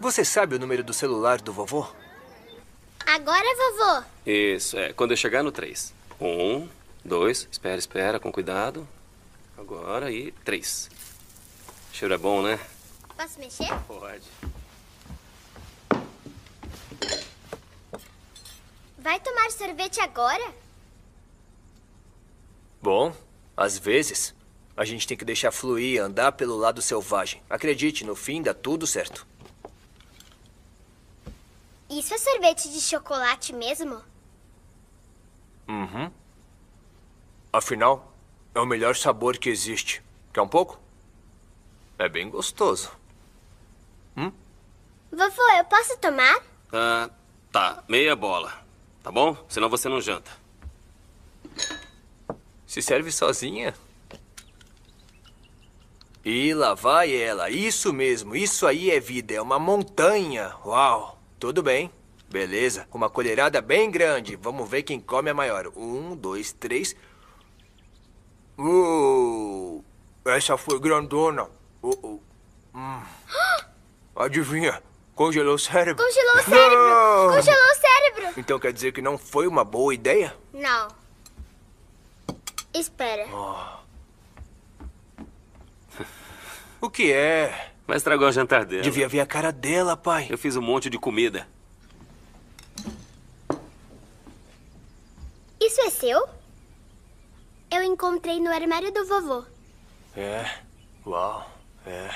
S10: Você sabe o número do celular do vovô?
S18: Agora, vovô.
S13: Isso, é. Quando eu chegar no 3. Um, dois, espera, espera, com cuidado. Agora e três. O cheiro é bom, né?
S18: Posso mexer?
S13: Pode.
S18: Vai tomar sorvete agora?
S10: Bom, às vezes a gente tem que deixar fluir, andar pelo lado selvagem. Acredite, no fim dá tudo certo.
S18: Isso é sorvete de chocolate mesmo?
S10: Uhum. Afinal, é o melhor sabor que existe. Quer um pouco? É bem gostoso.
S18: Vovô, eu posso tomar?
S13: Ah, tá. Meia bola. Tá bom? Senão você não janta.
S10: Se serve sozinha? E lá vai ela. Isso mesmo. Isso aí é vida. É uma montanha. Uau. Tudo bem. Beleza. Uma colherada bem grande. Vamos ver quem come a maior. Um, dois, três. Uh, essa foi grandona. Uh, uh. Hum. <gasps> Adivinha? Congelou o cérebro.
S18: Congelou o cérebro!
S10: Não!
S18: Congelou o cérebro!
S10: Então quer dizer que não foi uma boa ideia?
S18: Não. Espera. <laughs>
S10: O que é?
S13: Mas estragou o jantar dela.
S10: Devia ver a cara dela, pai.
S13: Eu fiz um monte de comida.
S18: Isso é seu? Eu encontrei no armário do vovô.
S10: É. Uau. É.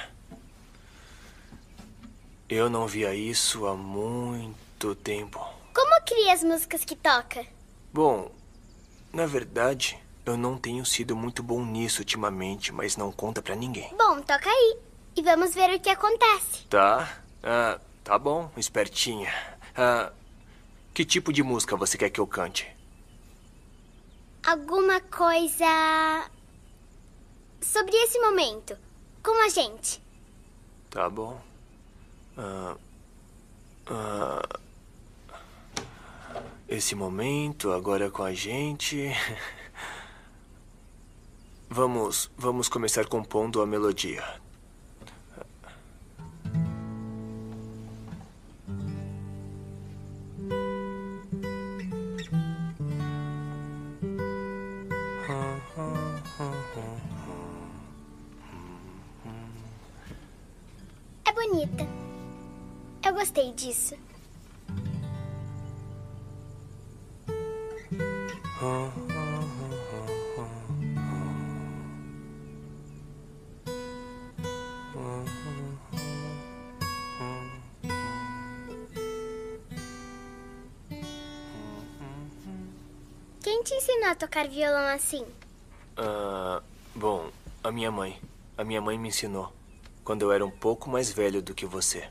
S10: Eu não via isso há muito tempo.
S18: Como cria as músicas que toca?
S10: Bom, na verdade, eu não tenho sido muito bom nisso ultimamente, mas não conta pra ninguém.
S18: Bom, toca aí. E vamos ver o que acontece.
S10: Tá? Ah, tá bom, espertinha. Ah, que tipo de música você quer que eu cante?
S18: Alguma coisa. sobre esse momento. Com a gente.
S10: Tá bom. Ah, ah, esse momento agora com a gente. <laughs> Vamos, vamos começar compondo a melodia.
S18: Bonita. Eu gostei disso. Quem te ensinou a tocar violão assim?
S10: Ah, bom, a minha mãe. A minha mãe me ensinou quando eu era um pouco mais velho do que você.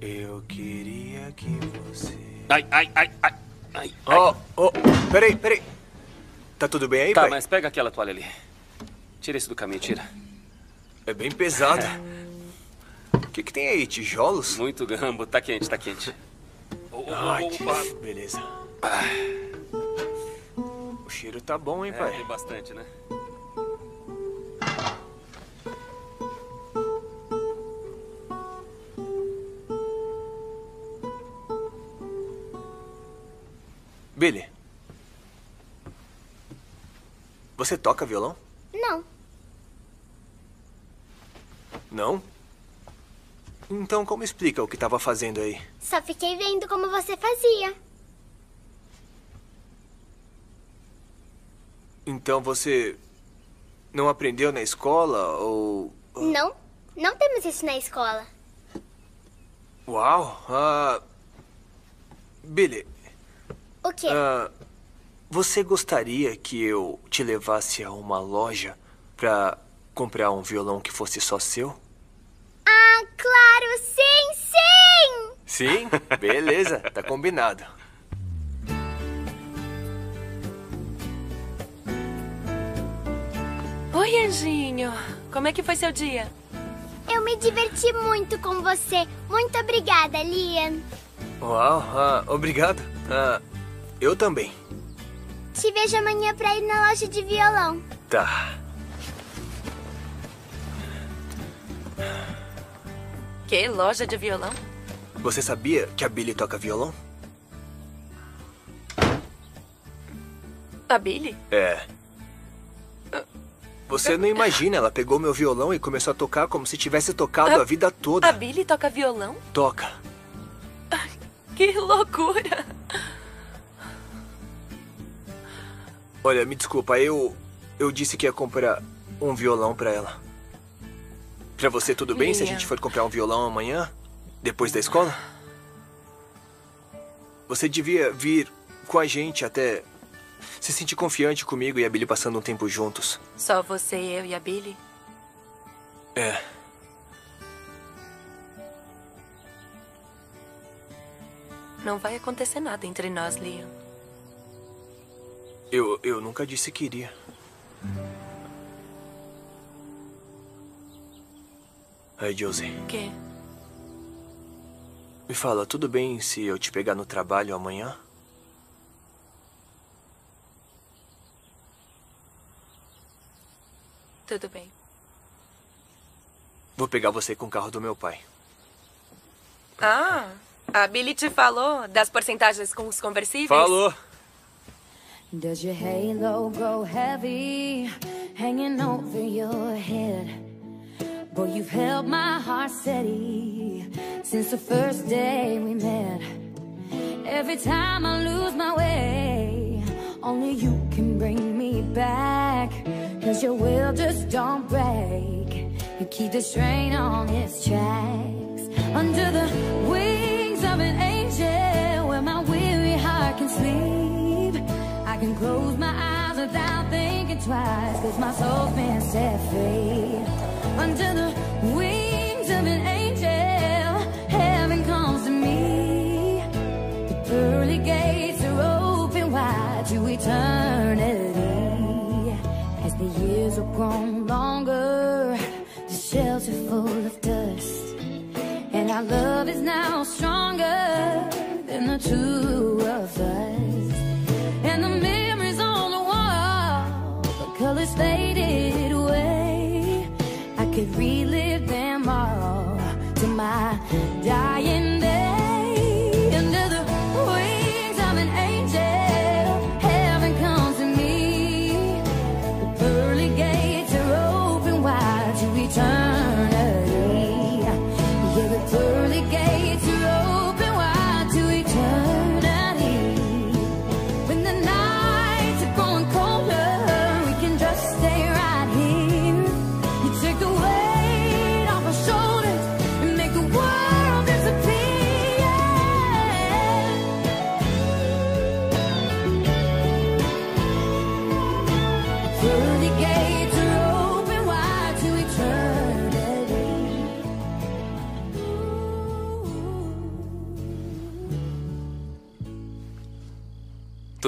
S10: Eu queria que você.
S13: Ai, ai, ai, ai. ai
S10: Oh, oh, peraí, peraí. Tá tudo bem aí,
S13: tá,
S10: pai?
S13: mas pega aquela toalha ali. Tira isso do caminho, tira.
S10: É bem pesado. O que, que tem aí? Tijolos?
S13: Muito gambo. Tá quente, tá quente.
S10: Ai, que beleza. O cheiro tá bom, hein,
S13: É,
S10: pai?
S13: tem bastante, né?
S10: Billy. Você toca violão?
S18: Não.
S10: Não? Então como explica o que tava fazendo aí?
S18: Só fiquei vendo como você fazia.
S10: Então você não aprendeu na escola ou
S18: Não, não temos isso na escola.
S10: Uau! Ah, Billy,
S18: O quê?
S10: ah, você gostaria que eu te levasse a uma loja pra comprar um violão que fosse só seu?
S18: Ah, claro, sim, sim!
S10: Sim? Beleza, tá combinado.
S3: Oi, anjinho. Como é que foi seu dia?
S18: Eu me diverti muito com você. Muito obrigada, Liam.
S10: Uau, ah, obrigado. Ah, eu também.
S18: Te vejo amanhã pra ir na loja de violão.
S10: Tá.
S3: Que loja de violão?
S10: Você sabia que a Billy toca violão?
S3: A Billy?
S10: É. Você não imagina, ela pegou meu violão e começou a tocar como se tivesse tocado a vida toda.
S3: A Billy toca violão?
S10: Toca.
S3: Que loucura!
S10: Olha, me desculpa, eu. Eu disse que ia comprar um violão pra ela. Pra você, tudo bem se a gente for comprar um violão amanhã? Depois da escola? Você devia vir com a gente até se sentir confiante comigo e a Billy passando um tempo juntos.
S3: Só você, eu e a Billy?
S10: É.
S3: Não vai acontecer nada entre nós, Liam.
S10: Eu, eu nunca disse que iria. Aí, Josie.
S3: Que?
S10: Me fala, tudo bem se eu te pegar no trabalho amanhã?
S3: Tudo bem.
S10: Vou pegar você com o carro do meu pai.
S3: Ah, a Billy te falou das porcentagens com os conversíveis?
S10: Falou.
S22: Does your halo grow heavy, hanging over your head? Boy, you've held my heart steady since the first day we met. Every time I lose my way, only you can bring me back. Cause your will just don't break. You keep the strain on its tracks. Under the wings of an angel, where my weary heart can sleep. I can close my eyes without thinking twice, cause my soul's been set free. Under the wings of an angel, heaven comes to me. The pearly gates are open wide to eternity. As the years have grown longer, the shelves are full of dust. And our love is now stronger than the two of us.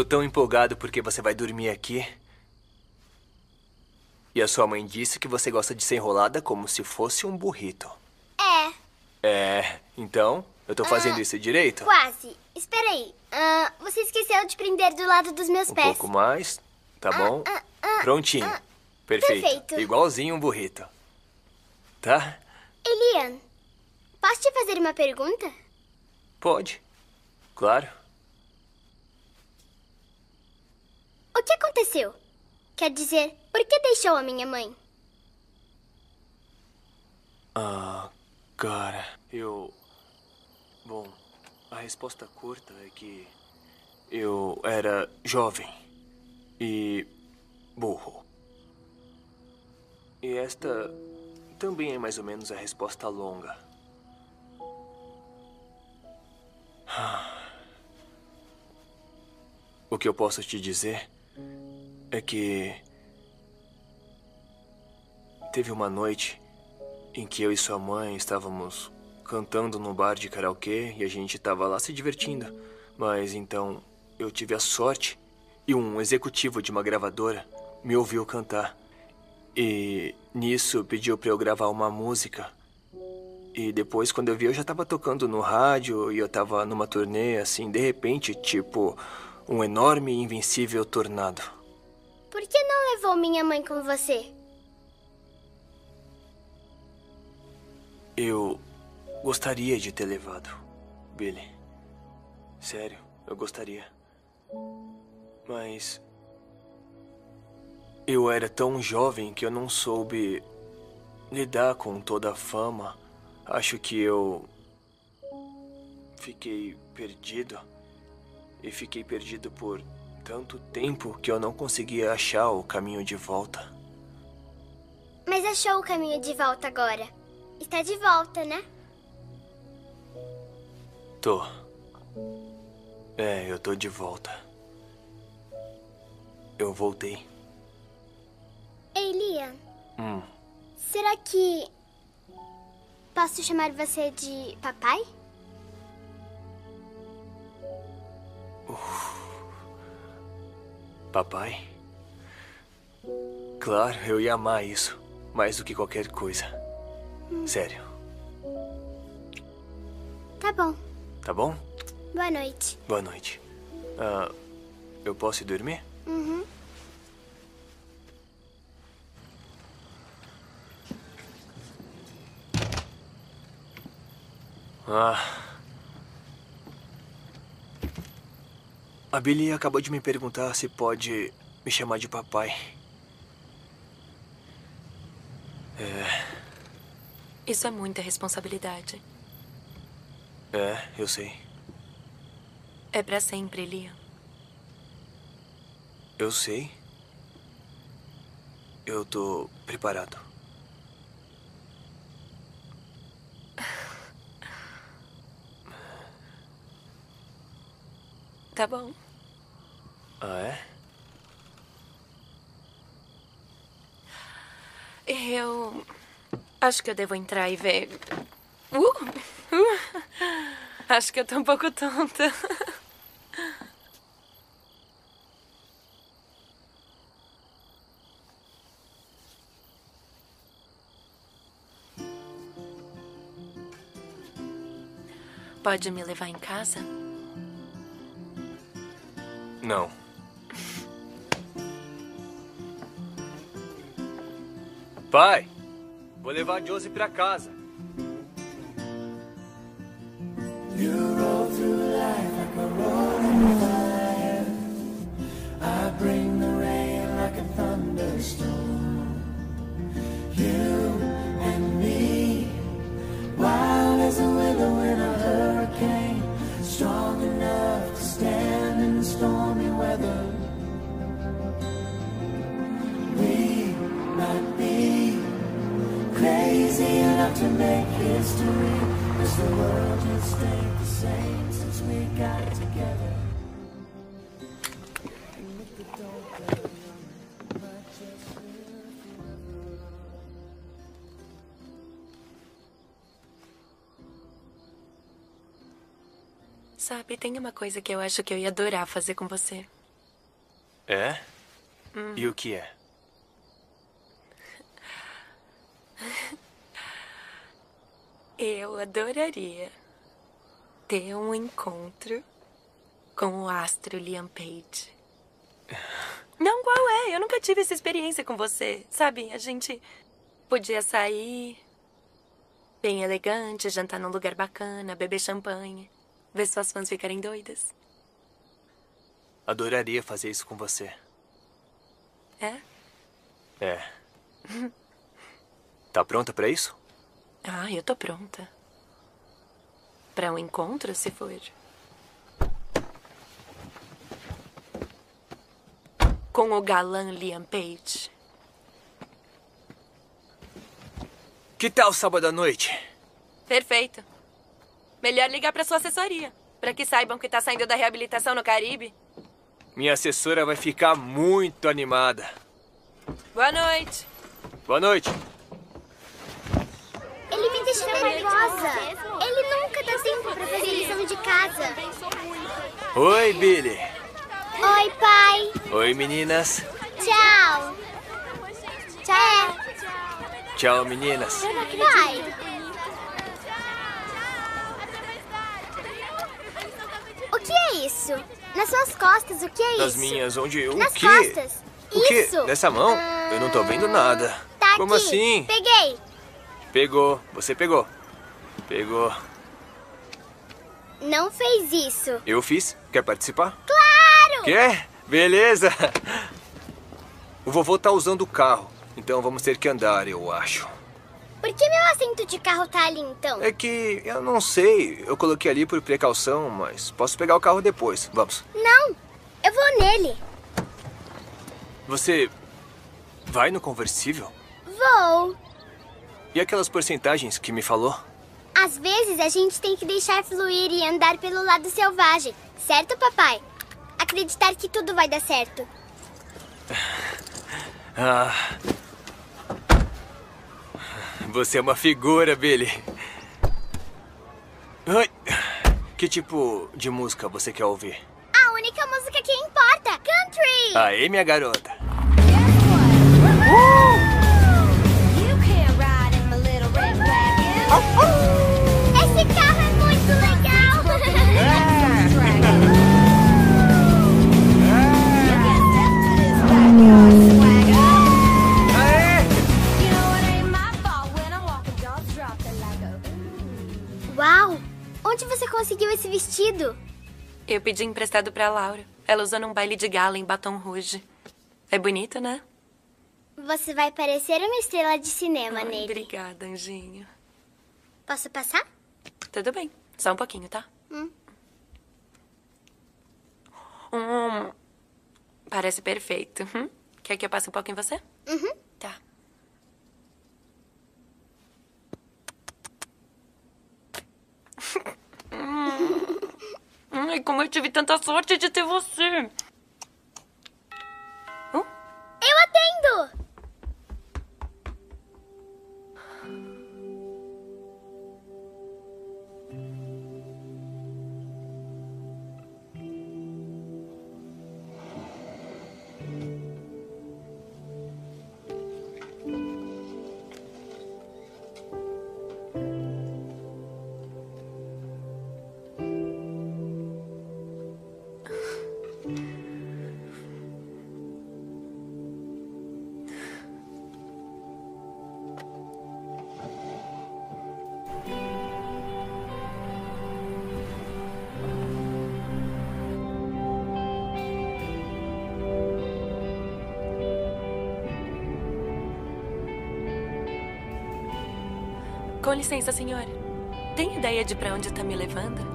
S10: Tão empolgado porque você vai dormir aqui. E a sua mãe disse que você gosta de ser enrolada como se fosse um burrito.
S18: É,
S10: É, então, eu tô fazendo isso direito?
S18: quase. Espera aí. Ah, você esqueceu de prender do lado dos meus
S10: Um
S18: pés.
S10: pouco mais, tá bom?
S18: ah,
S10: Prontinho. Perfeito.
S18: perfeito.
S10: Igualzinho um burrito. Tá?
S18: Elian, posso te fazer uma pergunta?
S10: Pode. Claro.
S18: O que aconteceu? Quer dizer, por que deixou a minha mãe?
S10: Ah, cara, eu. Bom, a resposta curta é que. Eu era jovem e. burro. E esta também é mais ou menos a resposta longa. O que eu posso te dizer é que. Teve uma noite em que eu e sua mãe estávamos cantando num bar de karaokê e a gente estava lá se divertindo. Mas então eu tive a sorte e um executivo de uma gravadora me ouviu cantar. E nisso pediu para eu gravar uma música. E depois, quando eu vi, eu já estava tocando no rádio e eu estava numa turnê assim, de repente, tipo um enorme e invencível tornado.
S18: Por que não levou minha mãe com você?
S10: Eu gostaria de ter levado, Billy. Sério, eu gostaria. Mas. Eu era tão jovem que eu não soube lidar com toda a fama. Acho que eu. Fiquei perdido. E fiquei perdido por tanto tempo que eu não conseguia achar o caminho de volta.
S18: Mas achou o caminho de volta agora. Está de volta, né?
S10: Tô. É, eu tô de volta. Eu voltei.
S18: Ei, Liam,
S10: Hum.
S18: será que posso chamar você de papai?
S10: Papai? Claro, eu ia amar isso. Mais do que qualquer coisa. Sério.
S18: Tá bom.
S10: Tá bom?
S18: Boa noite.
S10: Boa noite. Ah, eu posso ir dormir?
S18: Uhum.
S10: Ah. A Billy acabou de me perguntar se pode me chamar de papai. É,
S3: Isso é muita responsabilidade.
S10: é, eu sei.
S3: É pra sempre, Liam.
S10: Eu sei. Eu tô preparado.
S3: Tá bom.
S10: Ah, é?
S3: Eu. Acho que eu devo entrar e ver. Uh! Uh! Acho que eu tô um pouco tonta. pode me levar em casa?
S10: Não. Pai, vou levar a Josie pra casa.
S22: To make history. Cause the world just ain't the same since we got together.
S3: Sabe, tem uma coisa que eu acho que eu ia adorar fazer com você.
S10: É?
S3: Hum.
S10: E o que é? <laughs>
S3: Eu adoraria ter um encontro com o astro Liam Page. Não, qual é? Eu nunca tive essa experiência com você. Sabe, a gente podia sair bem elegante, jantar num lugar bacana, beber champanhe, ver suas fãs ficarem doidas.
S10: Adoraria fazer isso com você.
S3: É?
S10: É. <laughs> Tá pronta pra isso?
S3: Ah, eu tô pronta. Pra um encontro, se for. Com o galã Liam Page.
S10: Que tal sábado à noite?
S3: Perfeito. Melhor ligar pra sua assessoria. Pra que saibam que tá saindo da reabilitação no Caribe.
S10: Minha assessora vai ficar muito animada.
S3: Boa noite.
S10: Boa noite.
S18: Deixa nervosa. Ele nunca dá tempo pra fazer lição de casa.
S10: Oi, Billy.
S18: Oi, pai.
S10: Oi, meninas.
S18: Tchau. Tchau.
S10: Tchau, meninas.
S18: Vai. O que é isso? Nas suas costas, o que é
S10: Nas
S18: isso?
S10: minhas, onde? O
S18: Nas
S10: quê?
S18: costas.
S10: O quê?
S18: Isso.
S10: Nessa mão? Eu não tô vendo nada.
S18: Tá
S10: Como
S18: aqui.
S10: assim?
S18: Peguei.
S10: Pegou. Você pegou. Pegou.
S18: Não fez isso.
S10: Eu fiz. Quer participar?
S18: Claro!
S10: Quer? Beleza. O vovô tá usando o carro. Então vamos ter que andar, eu acho.
S18: Por que meu assento de carro tá ali, então?
S10: É que eu não sei. Eu coloquei ali por precaução, mas posso pegar o carro depois. Vamos.
S18: Não. Eu vou nele.
S10: Você vai no conversível?
S18: Vou.
S10: E aquelas porcentagens que me falou?
S18: Às vezes a gente tem que deixar fluir e andar pelo lado selvagem. Certo, papai? Acreditar que tudo vai dar certo. <sighs>
S10: Ah. Você é uma figura, Billy. Ai. Que tipo de música você quer ouvir?
S18: A única música que importa. Country.
S10: Aê, minha garota.
S18: Esse carro é muito legal. Uau! Onde você conseguiu esse vestido?
S3: Eu pedi emprestado pra Laura. Ela usou num baile de gala em Baton Rouge. É bonito, né?
S18: Você vai parecer uma estrela de cinema
S3: Ai,
S18: nele.
S3: Obrigada, anjinho.
S18: Posso passar?
S3: Tudo bem. Só um pouquinho, tá?
S18: Hum.
S3: Hum, parece perfeito. Hum? Quer que eu passe um pouco em você?
S18: Uhum.
S3: Tá. <laughs> Hum. Ai, como eu tive tanta sorte de ter você. Licença, senhor. Tem ideia de pra onde tá me levando?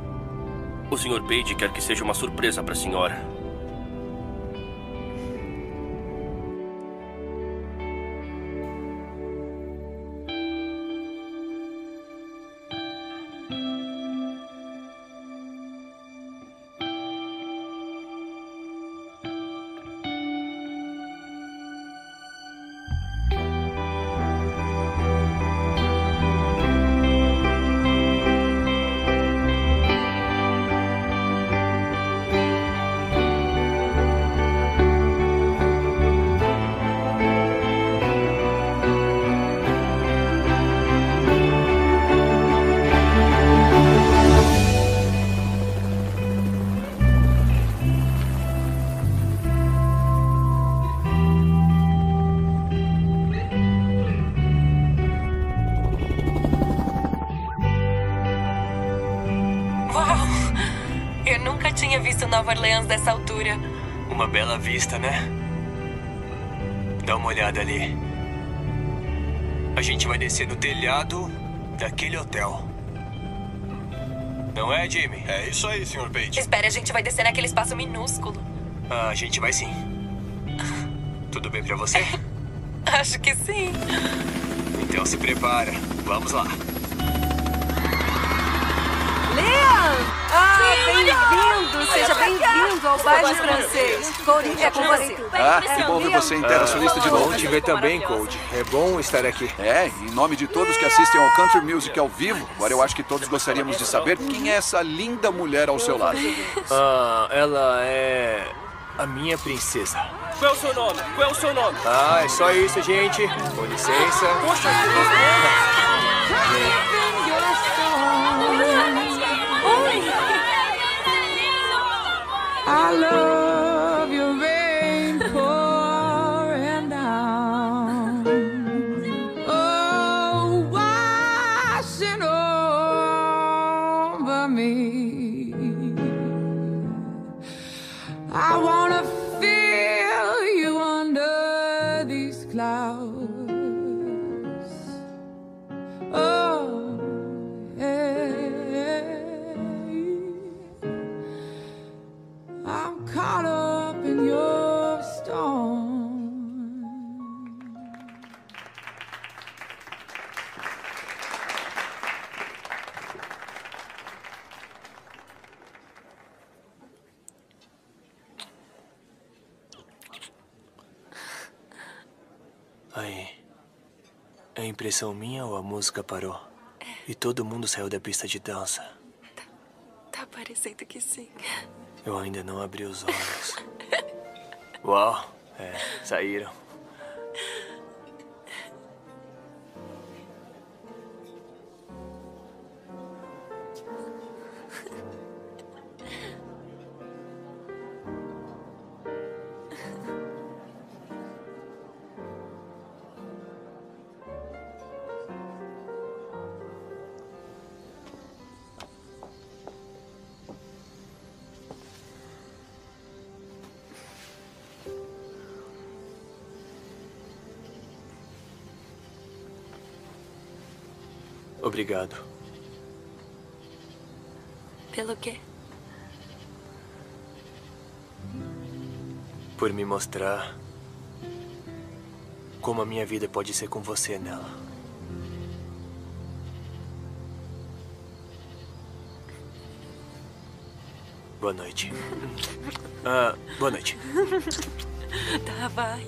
S21: O Sr. Page quer que seja uma surpresa para a senhora.
S3: Dessa altura.
S10: Uma bela vista, né? Dá uma olhada ali. A gente vai descer no telhado daquele hotel. Não é, Jimmy?
S15: É isso aí, Sr. Page.
S3: Espere, a gente vai descer naquele espaço minúsculo.
S10: Ah, a gente vai sim. Tudo bem pra você? <laughs>
S3: Acho que sim.
S10: Então se prepara. Vamos lá.
S2: Leon! Ah,
S3: Sim,
S2: bem-vindo! Seja bem-vindo ao bairro francês. Cody, é com você.
S12: Ah, que bom ver você lista de novo.
S10: Bom te ver também, Cold. É bom estar aqui.
S12: É, em nome de todos que assistem ao Country Music ao vivo, agora eu acho que todos gostaríamos de saber quem é essa linda mulher ao seu lado.
S10: Ah, ela é a minha princesa.
S21: Qual é o seu nome? Qual é o seu nome?
S10: Ah, é só isso, gente. Com licença.
S21: Poxa,
S23: I love
S10: impressão minha ou a música parou? E todo mundo saiu da pista de dança.
S3: Tá parecendo que sim.
S10: Eu ainda não abri os <laughs> olhos. Uau, é, saíram. Obrigado.
S3: Pelo quê?
S10: Por me mostrar como a minha vida pode ser com você nela. Boa noite. <laughs> Ah, boa noite.
S3: tá, vai.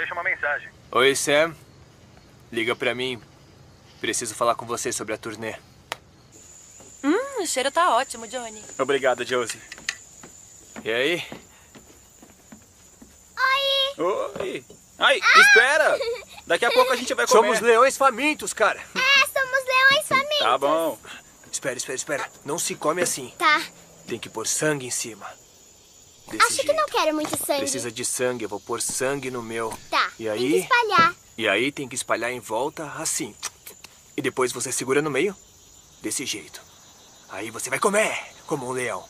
S15: Deixa uma mensagem.
S10: Oi, Sam. Liga pra mim. Preciso falar com você sobre a turnê.
S3: Hum, o cheiro tá ótimo, Johnny.
S24: Obrigado, Josie.
S10: E aí?
S24: Oi! Ai, espera! Daqui a pouco a gente vai comer.
S10: Somos leões famintos, cara.
S18: É, somos leões famintos.
S24: Tá bom.
S10: Espera, espera, espera. Não se come assim.
S18: Tá.
S10: Tem que pôr sangue em cima. Desse
S18: Acho que não quero muito sangue.
S10: Precisa de sangue, eu vou pôr sangue no meu. E
S18: Tem que
S10: aí?
S18: espalhar.
S10: E aí tem que espalhar em volta assim. E depois você segura no meio. Desse jeito. Aí você vai comer, como um leão.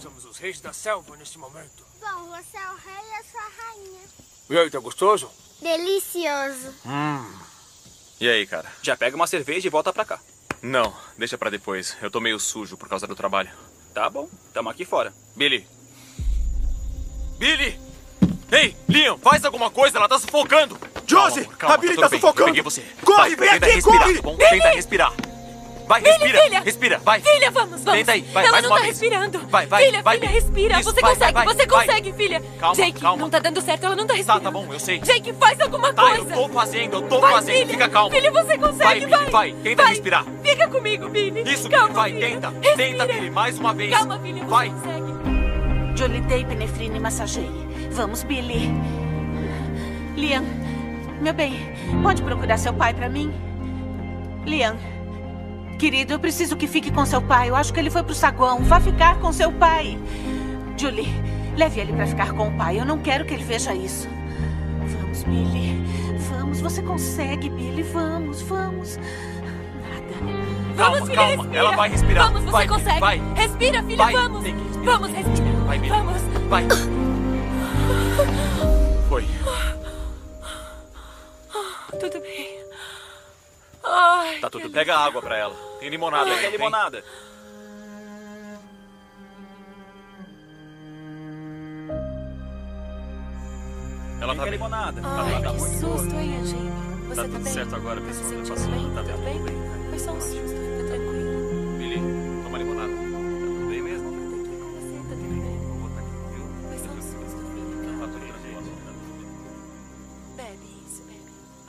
S10: Somos os reis da selva neste momento.
S18: Bom, você é o rei e eu sou a rainha.
S10: E aí, tá gostoso?
S18: Delicioso.
S4: E aí, cara?
S25: Já pega uma cerveja e volta pra cá.
S4: Não, deixa pra depois. Eu tô meio sujo por causa do trabalho.
S25: Tá bom, tamo aqui fora.
S4: Billy! Billy! Ei, Liam, faz alguma coisa, ela tá sufocando!
S10: Josie,
S4: Calma, calma,
S10: a Billy tá
S4: bem,
S10: sufocando.
S4: Eu peguei você.
S10: Corre,
S4: Vai,
S10: vem aqui,
S4: respirar,
S10: corre.
S4: tá bom?
S3: Billy!
S4: Tenta respirar. Vai,
S3: Billy,
S4: respira,
S3: filha!
S4: respira, vai.
S3: Filha, vamos, vamos.
S4: Tenta aí, vai,
S3: Ela
S4: mais
S3: não
S4: uma
S3: tá
S4: vez.
S3: respirando.
S4: Vai, vai,
S3: filha,
S4: vai,
S3: filha,
S4: Billy.
S3: respira.
S4: Isso,
S3: você
S4: vai,
S3: consegue,
S4: vai,
S3: você
S4: vai.
S3: consegue, filha.
S4: Calma,
S3: Jake,
S4: calma.
S3: não tá dando certo, ela não tá
S4: Tá,
S3: respirando.
S4: tá bom, eu sei.
S3: Jake, faz alguma
S4: Tá,
S3: coisa.
S4: eu tô fazendo, eu tô
S3: Vai,
S4: fazendo.
S3: filha.
S4: Fica calmo.
S3: Filha, você consegue,
S4: vai. Billy,
S3: vai.
S4: vai, tenta respirar.
S3: Fica comigo, Billy.
S4: Isso, Billy,
S3: Calma,
S4: vai,
S3: filha.
S4: tenta.
S3: Respira.
S4: Tenta, Billy, mais uma vez.
S3: Calma, filha, você
S4: Vai.
S3: consegue.
S26: Jolie dei penefrina e massageie. Vamos, Billy. Liam, meu bem, pode procurar seu pai pra mim? Liam, querido, eu preciso que fique com seu pai. Eu acho que ele foi pro saguão. Vá ficar com seu pai. Julie, leve ele pra ficar com o pai. Eu não quero que ele veja isso. Vamos, Billy. Vamos, você consegue, Billy. Vamos, vamos.
S4: Calma,
S3: Vamos, filha,
S4: calma.
S3: respira.
S4: Ela vai respirar.
S3: Vamos, você
S4: vai,
S3: consegue.
S4: Vai.
S3: Respira, filha,
S4: Vai.
S3: vamos. Vamos, respira.
S4: Vai, Billy.
S3: Vamos.
S4: Vai. Foi.
S3: Tudo bem. Ai,
S4: Tá tudo. Pega água pra ela. Tem limonada
S25: Pega
S4: aí.
S25: a
S4: tem?
S25: limonada.
S4: Ela tá bem.
S25: limonada.
S3: Ai,
S25: Tá, tá
S3: que
S25: muito boa.
S3: susto, hein, Eugênio? Você
S4: Tá
S3: tá,
S4: tudo
S3: bem?
S4: certo agora,
S3: Tá
S4: pessoal.
S3: sentindo
S4: Passou.
S3: bem?
S4: Tá
S3: Tudo bem?
S4: bem.
S3: Foi só um susto, fica tranquilo.
S4: Billy, toma limonada.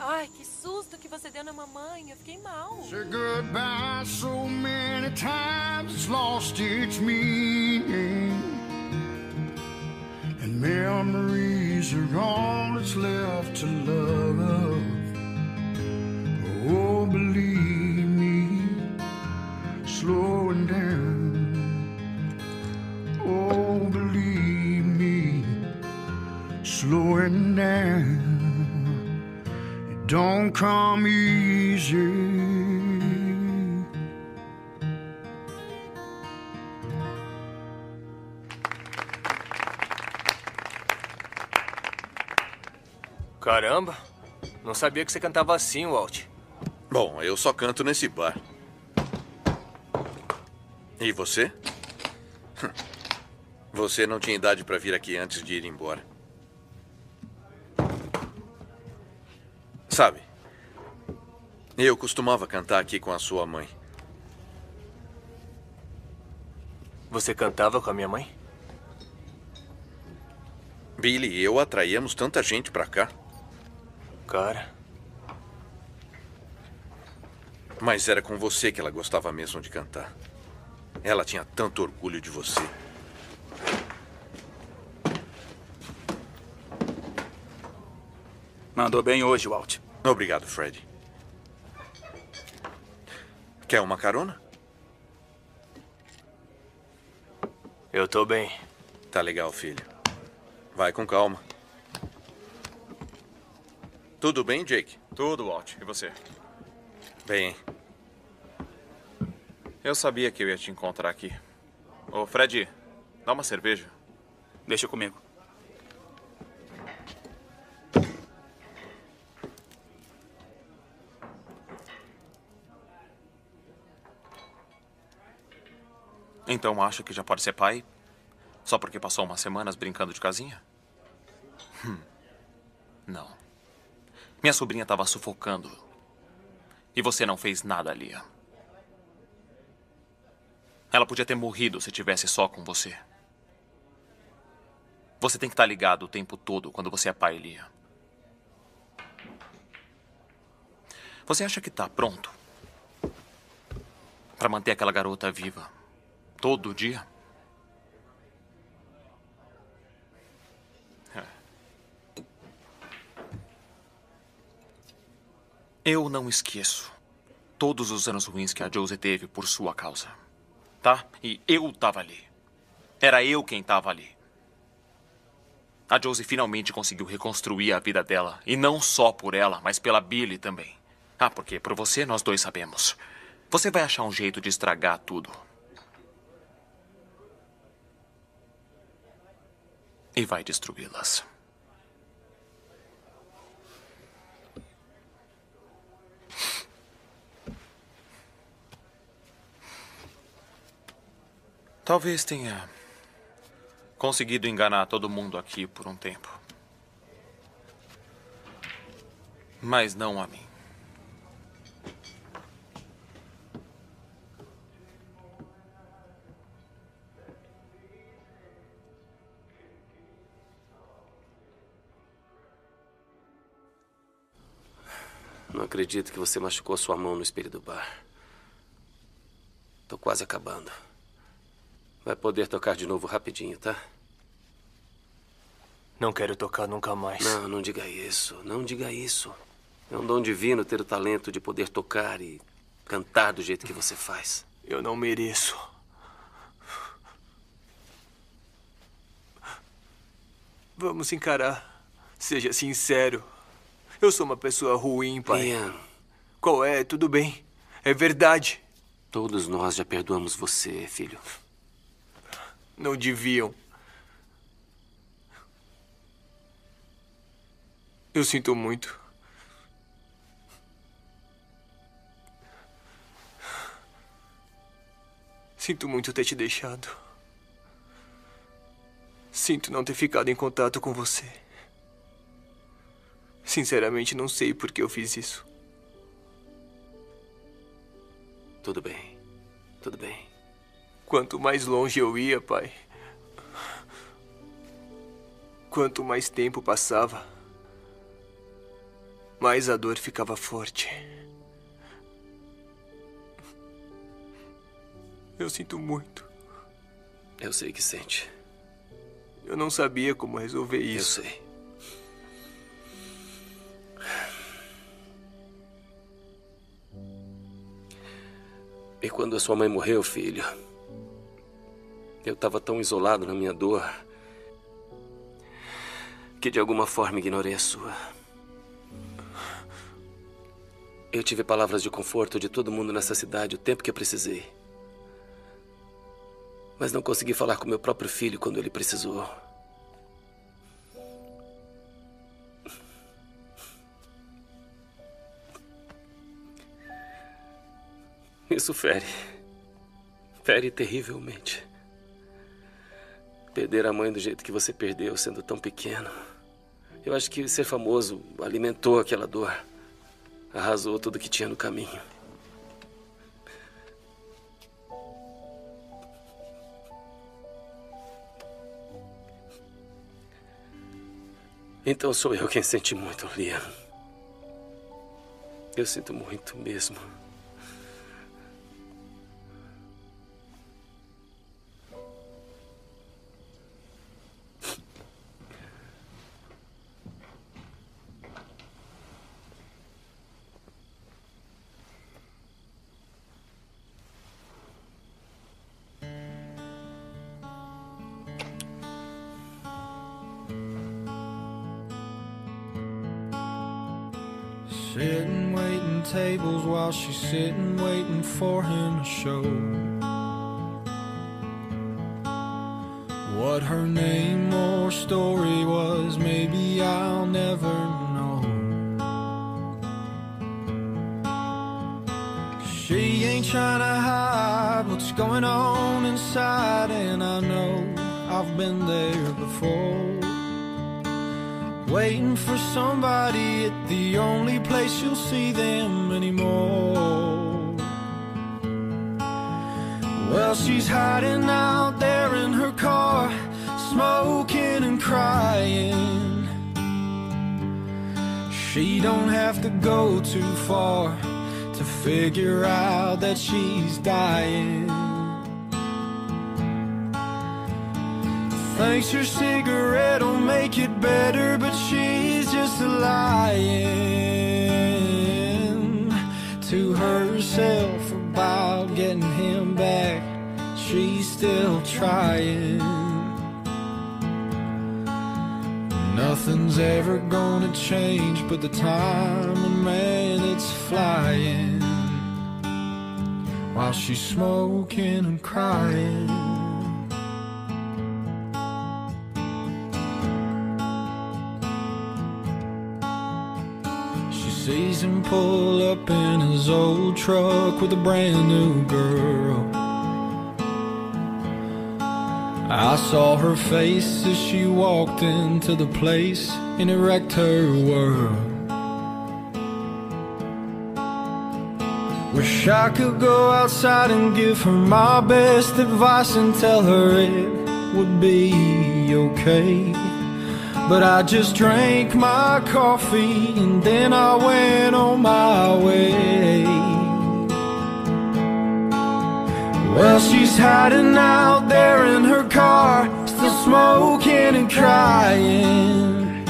S3: Ai, que susto que você deu na mamãe. Eu fiquei mal.
S27: Said goodbye so many times it's lost its meaning. And memories are all that's left to love. Oh, believe me, slowing down. Oh, believe me, slowing down. Don't come easy.
S10: Caramba, não sabia que você cantava assim, Walt.
S28: Bom, eu só canto nesse bar. E você? <laughs> Você não tinha idade para vir aqui antes de ir embora. Sabe, eu costumava cantar aqui com a sua mãe.
S10: Você cantava com a minha mãe?
S28: Billy e eu atraíamos tanta gente pra cá.
S10: Cara.
S28: Mas era com você que ela gostava mesmo de cantar. Ela tinha tanto orgulho de você.
S25: Mandou bem hoje, Walt.
S28: Obrigado, Fred. Quer uma carona?
S10: Eu tô bem.
S28: Tá legal, filho. Vai com calma. Tudo bem, Jake?
S4: Tudo, Walt. E você?
S28: Bem.
S4: Eu sabia que eu ia te encontrar aqui. Ô, Fred, dá uma cerveja.
S25: Deixa comigo.
S4: Então acha que já pode ser pai? Só porque passou umas semanas brincando de casinha? Hum. Não. Minha sobrinha estava sufocando. E você não fez nada, Lia. Ela podia ter morrido se tivesse só com você. Você tem que estar ligado o tempo todo quando você é pai, Lia. Você acha que está pronto para manter aquela garota viva todo dia? É. Eu não esqueço todos os anos ruins que a Josie teve por sua causa. tá? E eu tava ali. Era eu quem tava ali. A Josie finalmente conseguiu reconstruir a vida dela. E não só por ela, mas pela Billy também. Ah, porque por você nós dois sabemos. Você vai achar um jeito de estragar tudo. E vai destruí-las. Talvez tenha conseguido enganar todo mundo aqui por um tempo. Mas não a mim.
S13: Não acredito que você machucou sua mão no espelho do bar. Tô quase acabando. Vai poder tocar de novo rapidinho, tá?
S10: Não quero tocar nunca mais.
S13: Não, não diga isso. Não diga isso. É um dom divino ter o talento de poder tocar e cantar do jeito que você faz.
S10: Eu não mereço. Vamos encarar. Seja sincero. Eu sou uma pessoa ruim, pai.
S13: Ian.
S10: Qual é? Tudo bem. É verdade.
S13: Todos nós já perdoamos você, filho.
S10: Não deviam. Eu sinto muito. Sinto muito ter te deixado. Sinto não ter ficado em contato com você. Sinceramente, não sei por que eu fiz isso.
S13: Tudo bem. Tudo bem.
S10: Quanto mais longe eu ia, pai. Quanto mais tempo passava, mais a dor ficava forte. Eu sinto muito.
S13: Eu sei que sente.
S10: Eu não sabia como resolver isso.
S13: Eu sei. E quando a sua mãe morreu, filho, eu estava tão isolado na minha dor que de alguma forma ignorei a sua. Eu tive palavras de conforto de todo mundo nessa cidade o tempo que eu precisei. Mas não consegui falar com meu próprio filho quando ele precisou. Isso fere. Fere terrivelmente. Perder a mãe do jeito que você perdeu, sendo tão pequeno. Eu acho que ser famoso alimentou aquela dor. Arrasou tudo que tinha no caminho. Então sou eu quem sente muito, Liam. Eu sinto muito mesmo.
S7: Sitting waiting for him to show. What her name or story was, maybe I'll never know. She ain't trying to hide what's going on inside, and I know I've been there before. Waiting for somebody at the only place you'll see them anymore. Well, she's hiding out there in her car, smoking and crying. She don't have to go too far to figure out that she's dying. Thinks her cigarette will make it better, but she's just lying to herself about getting him back. she's still trying. Nothing's ever gonna change but the time, and man, it's flying. While she's smoking and crying. Him pull up in his old truck with a brand new girl. I saw her face as she walked into the place and it wrecked her world. Wish I could go outside and give her my best advice and tell her it would be okay. But I just drank my coffee and then I went on my way. Well, she's hiding out there in her car, still smoking and crying.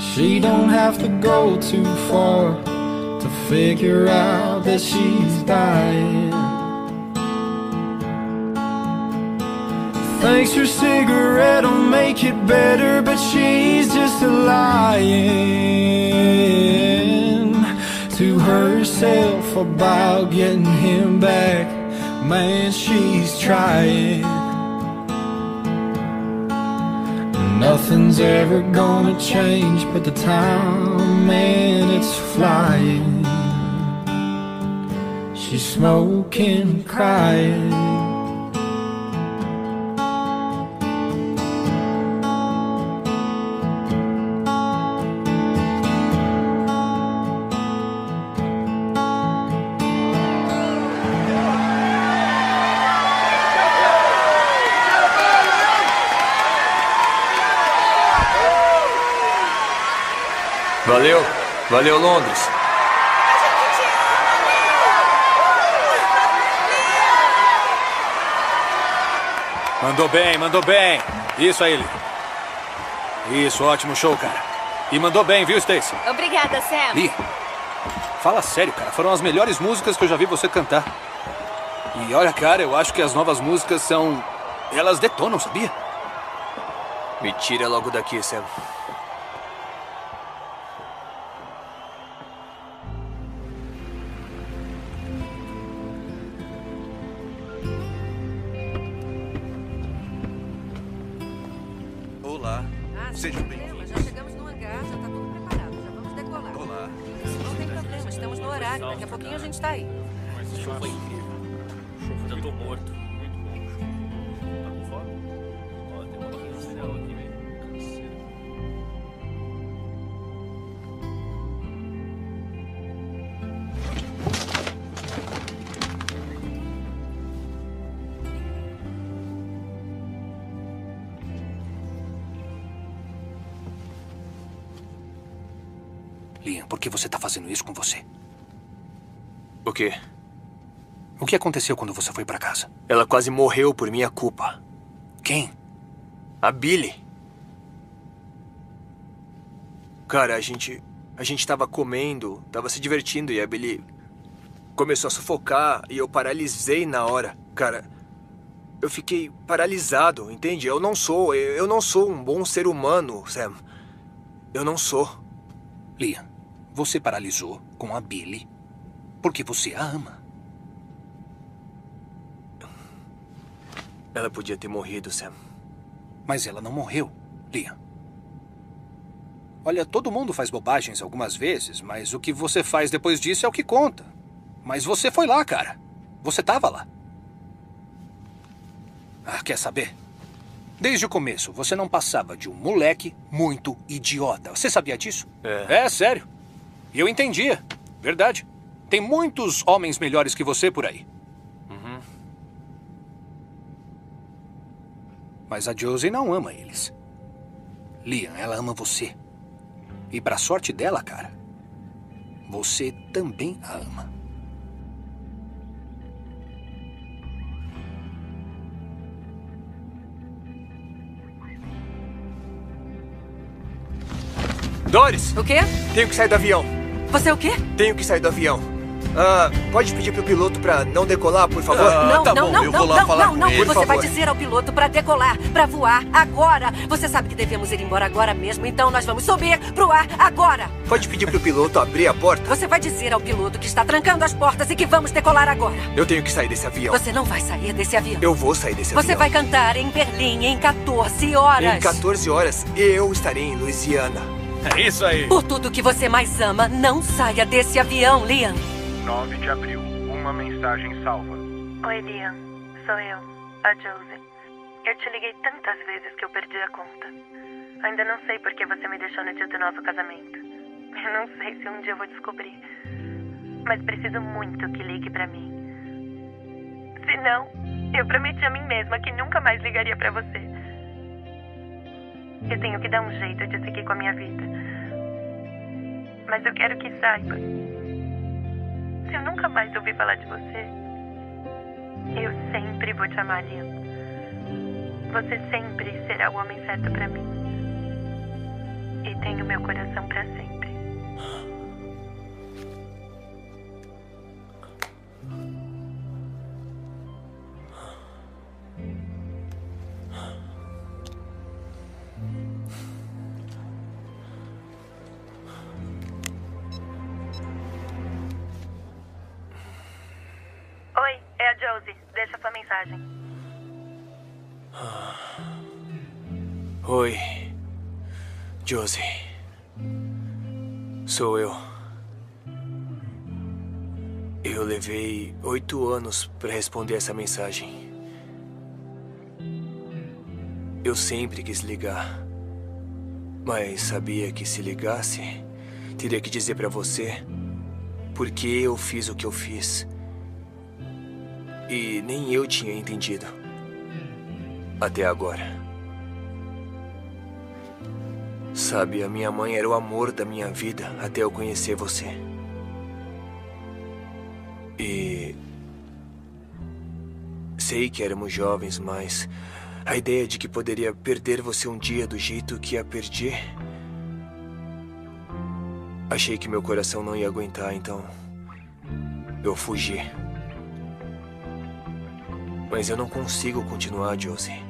S7: She don't have to go too far to figure out that she's dying. Thanks her cigarette will make it better, but she's just a lying to herself about getting him back. Man, she's trying. Nothing's ever gonna change but the time, man, it's flying. She's smoking, crying.
S10: Valeu, valeu Londres.
S9: Mandou bem, mandou bem. Isso aí, Lee. Isso, ótimo show, cara. E mandou bem, viu, Stacy?
S11: Obrigada, Sam.
S9: Lee, fala sério, cara. Foram as melhores músicas que eu já vi você cantar. E olha, cara, eu acho que as novas músicas são. Elas detonam, sabia?
S10: Me tira logo daqui, Sam.
S5: Sejam
S2: bem-vindos. Já chegamos no hangar, já tá tudo preparado. Já vamos decolar.
S5: Olá.
S2: Não tem problema, estamos no horário. Daqui a pouquinho a gente tá aí.
S21: Mas show foi incrível. Já tô morto.
S9: Liam, por que você tá fazendo isso com você?
S10: O quê?
S9: O que aconteceu quando você foi pra casa?
S10: Ela quase morreu por minha culpa.
S9: Quem?
S10: A Billy. Cara, a gente. A gente tava comendo, tava se divertindo e a Billy começou a sufocar e eu paralisei na hora. Cara, eu fiquei paralisado, entende? Eu não sou. Eu eu não sou um bom ser humano, Sam. Eu não sou.
S9: Liam, você paralisou com a Billy porque você a ama.
S10: Ela podia ter morrido, Sam.
S9: Mas ela não morreu, Liam. Olha, todo mundo faz bobagens algumas vezes, mas o que você faz depois disso é o que conta. Mas você foi lá, cara. Você tava lá. Ah, quer saber? Desde o começo, você não passava de um moleque muito idiota. Você sabia disso?
S10: É.
S9: É, sério. E eu entendia. Verdade. Tem muitos homens melhores que você por aí.
S10: Uhum.
S9: Mas a Josie não ama eles. Liam, ela ama você. E pra sorte dela, cara, você também a ama.
S10: Doris!
S2: O quê?
S10: Tenho que sair do avião.
S2: Você é o quê?
S10: Tenho que sair do avião. Ah, pode pedir pro piloto pra não decolar, por favor?
S2: não, não, não, não, não, não, não.
S10: Por
S2: Você vai dizer ao piloto pra decolar, pra voar agora. Você sabe que devemos ir embora agora mesmo, então nós vamos subir pro ar agora.
S10: Pode pedir pro piloto abrir a porta?
S2: Você vai dizer ao piloto que está trancando as portas e que vamos decolar agora.
S10: Eu tenho que sair desse avião.
S2: Você não vai sair desse avião.
S10: Eu vou sair desse
S2: Você
S10: avião.
S2: vai cantar em Berlim em 14 horas.
S10: Em 14 horas, eu estarei em Louisiana.
S21: É isso aí.
S2: Por tudo que você mais ama, não saia desse avião, Liam.
S15: 9 de abril. Uma mensagem salva.
S20: Oi, Liam. Sou eu, a Josie. Eu te liguei tantas vezes que eu perdi a conta. Ainda não sei por que você me deixou no dia do nosso casamento. Eu não sei se um dia eu vou descobrir. Mas preciso muito que ligue pra mim. Se não, eu prometi a mim mesma que nunca mais ligaria pra você. Eu tenho que dar um jeito de seguir com a minha vida. Mas eu quero que saiba. Se eu nunca mais ouvir falar de você, eu sempre vou te amar, Liam. Você sempre será o homem certo pra mim. E tenho meu coração pra sempre. Josie. Deixa sua mensagem.
S10: Oi, Josie. Sou eu. Eu levei oito anos para responder essa mensagem. Eu sempre quis ligar, mas sabia que se ligasse, teria que dizer para você por que eu fiz o que eu fiz. E nem eu tinha entendido. Até agora. Sabe, a minha mãe era o amor da minha vida até eu conhecer você. E. Sei que éramos jovens, mas a ideia de que poderia perder você um dia do jeito que a perdi. Achei que meu coração não ia aguentar, então. Eu fugi. Mas eu não consigo continuar, Josie.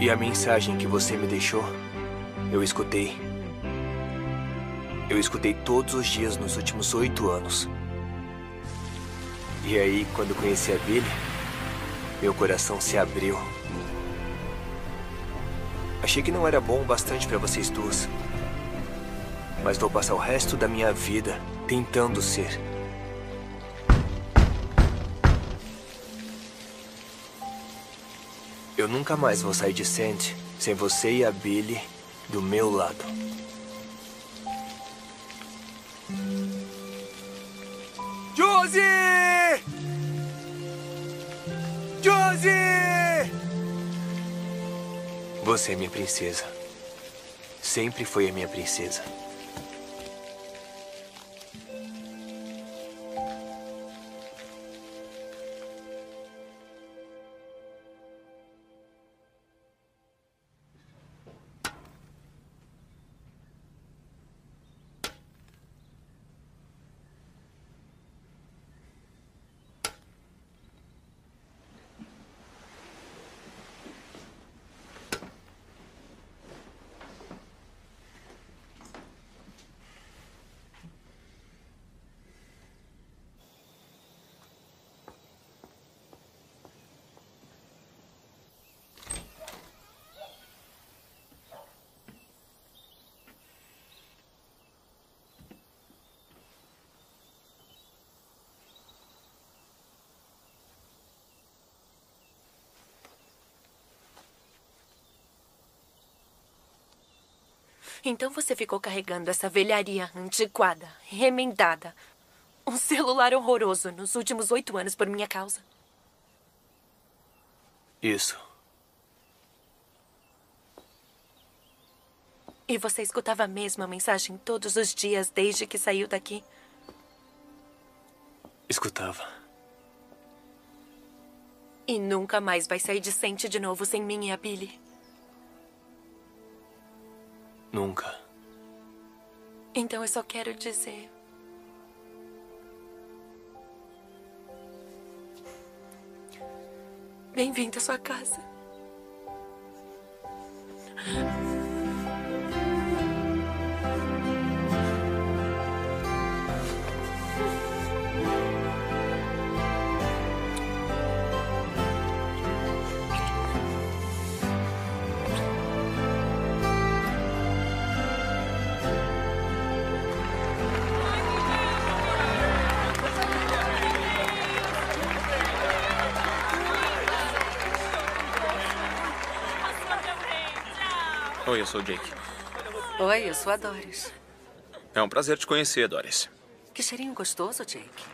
S10: E a mensagem que você me deixou, eu escutei. Eu escutei todos os dias nos últimos oito anos. E aí, quando conheci a Billy, meu coração se abriu. Achei que não era bom o bastante para vocês duas. Mas vou passar o resto da minha vida tentando ser. Eu nunca mais vou sair de Sandy sem você e a Billy do meu lado.
S7: Josie! Josie!
S10: Você é minha princesa. Sempre foi a minha princesa.
S3: Então você ficou carregando essa velharia antiquada, remendada. Um celular horroroso nos últimos oito anos por minha causa.
S10: Isso.
S3: E você escutava mesmo a mensagem todos os dias desde que saiu daqui?
S10: Escutava.
S3: E nunca mais vai sair de Sente de novo sem mim e a Billy.
S10: Nunca.
S3: Então eu só quero dizer. Bem-vindo à sua casa.
S4: Oi, eu sou o Jake.
S2: Oi, eu sou a Doris.
S4: É um prazer te conhecer, Doris.
S2: Que cheirinho gostoso, Jake.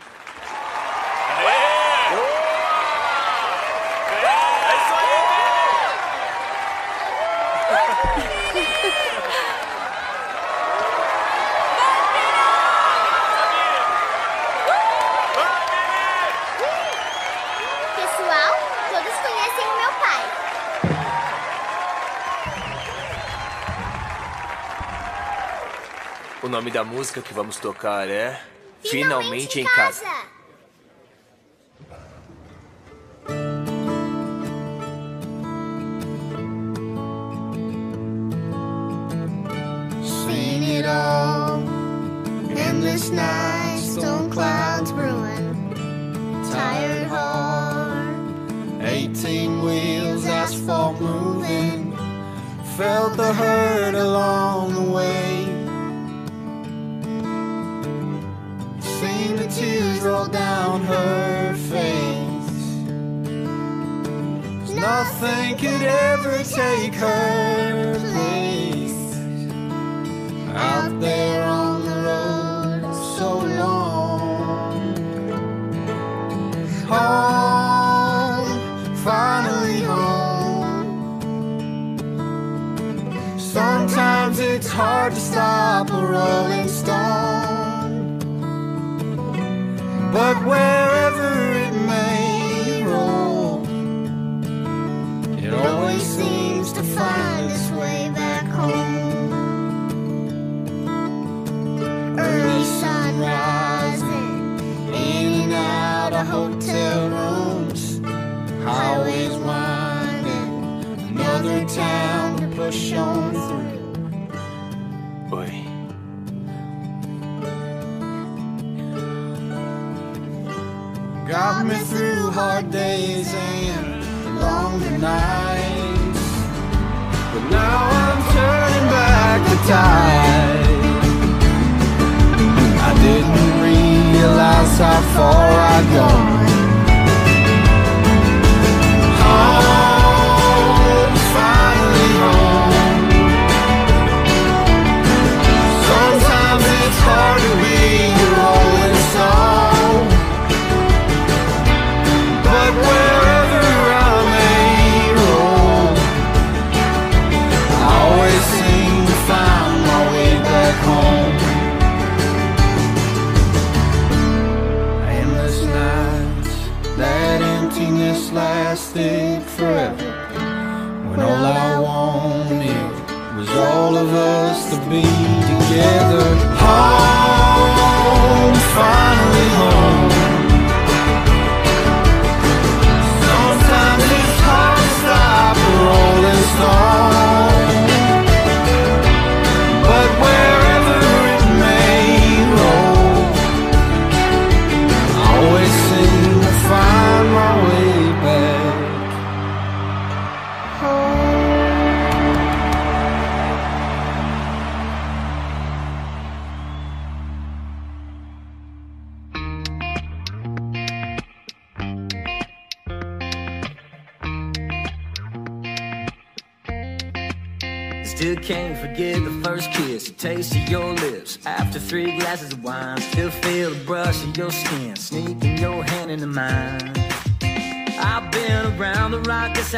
S18: nome da música que vamos tocar é Finalmente, Finalmente em casa. casa.
S7: Got me through hard days and longer nights. But now I'm turning back the tide. I didn't realize how far I'd gone.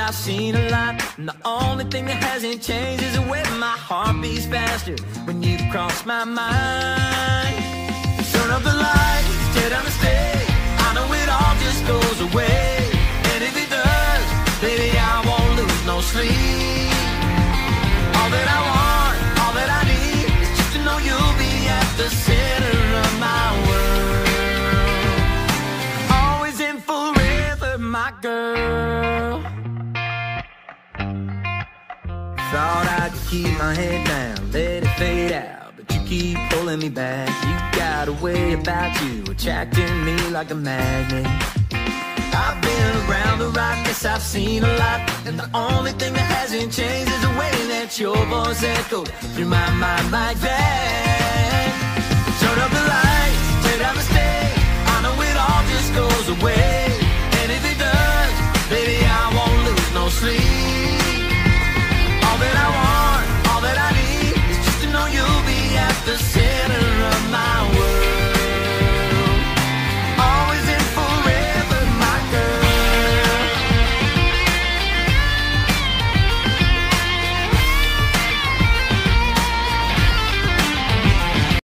S29: I've seen a lot, and the only thing that hasn't changed is the way my heart beats faster when you cross my mind. Turn up the lights, tear down the stage. I know it all just goes away, and if it does, baby, I won't lose no sleep. keep my head down, let it fade out. But you keep pulling me back. You got a way about you, attracting me like a magnet. I've been around the rock, guess I've seen a lot. And the only thing that hasn't changed is the way that your voice echoed through my mind like that. Turn up the lights, play down the stage. I know it all just goes away. And if it does, baby, I won't lose no sleep. the sun.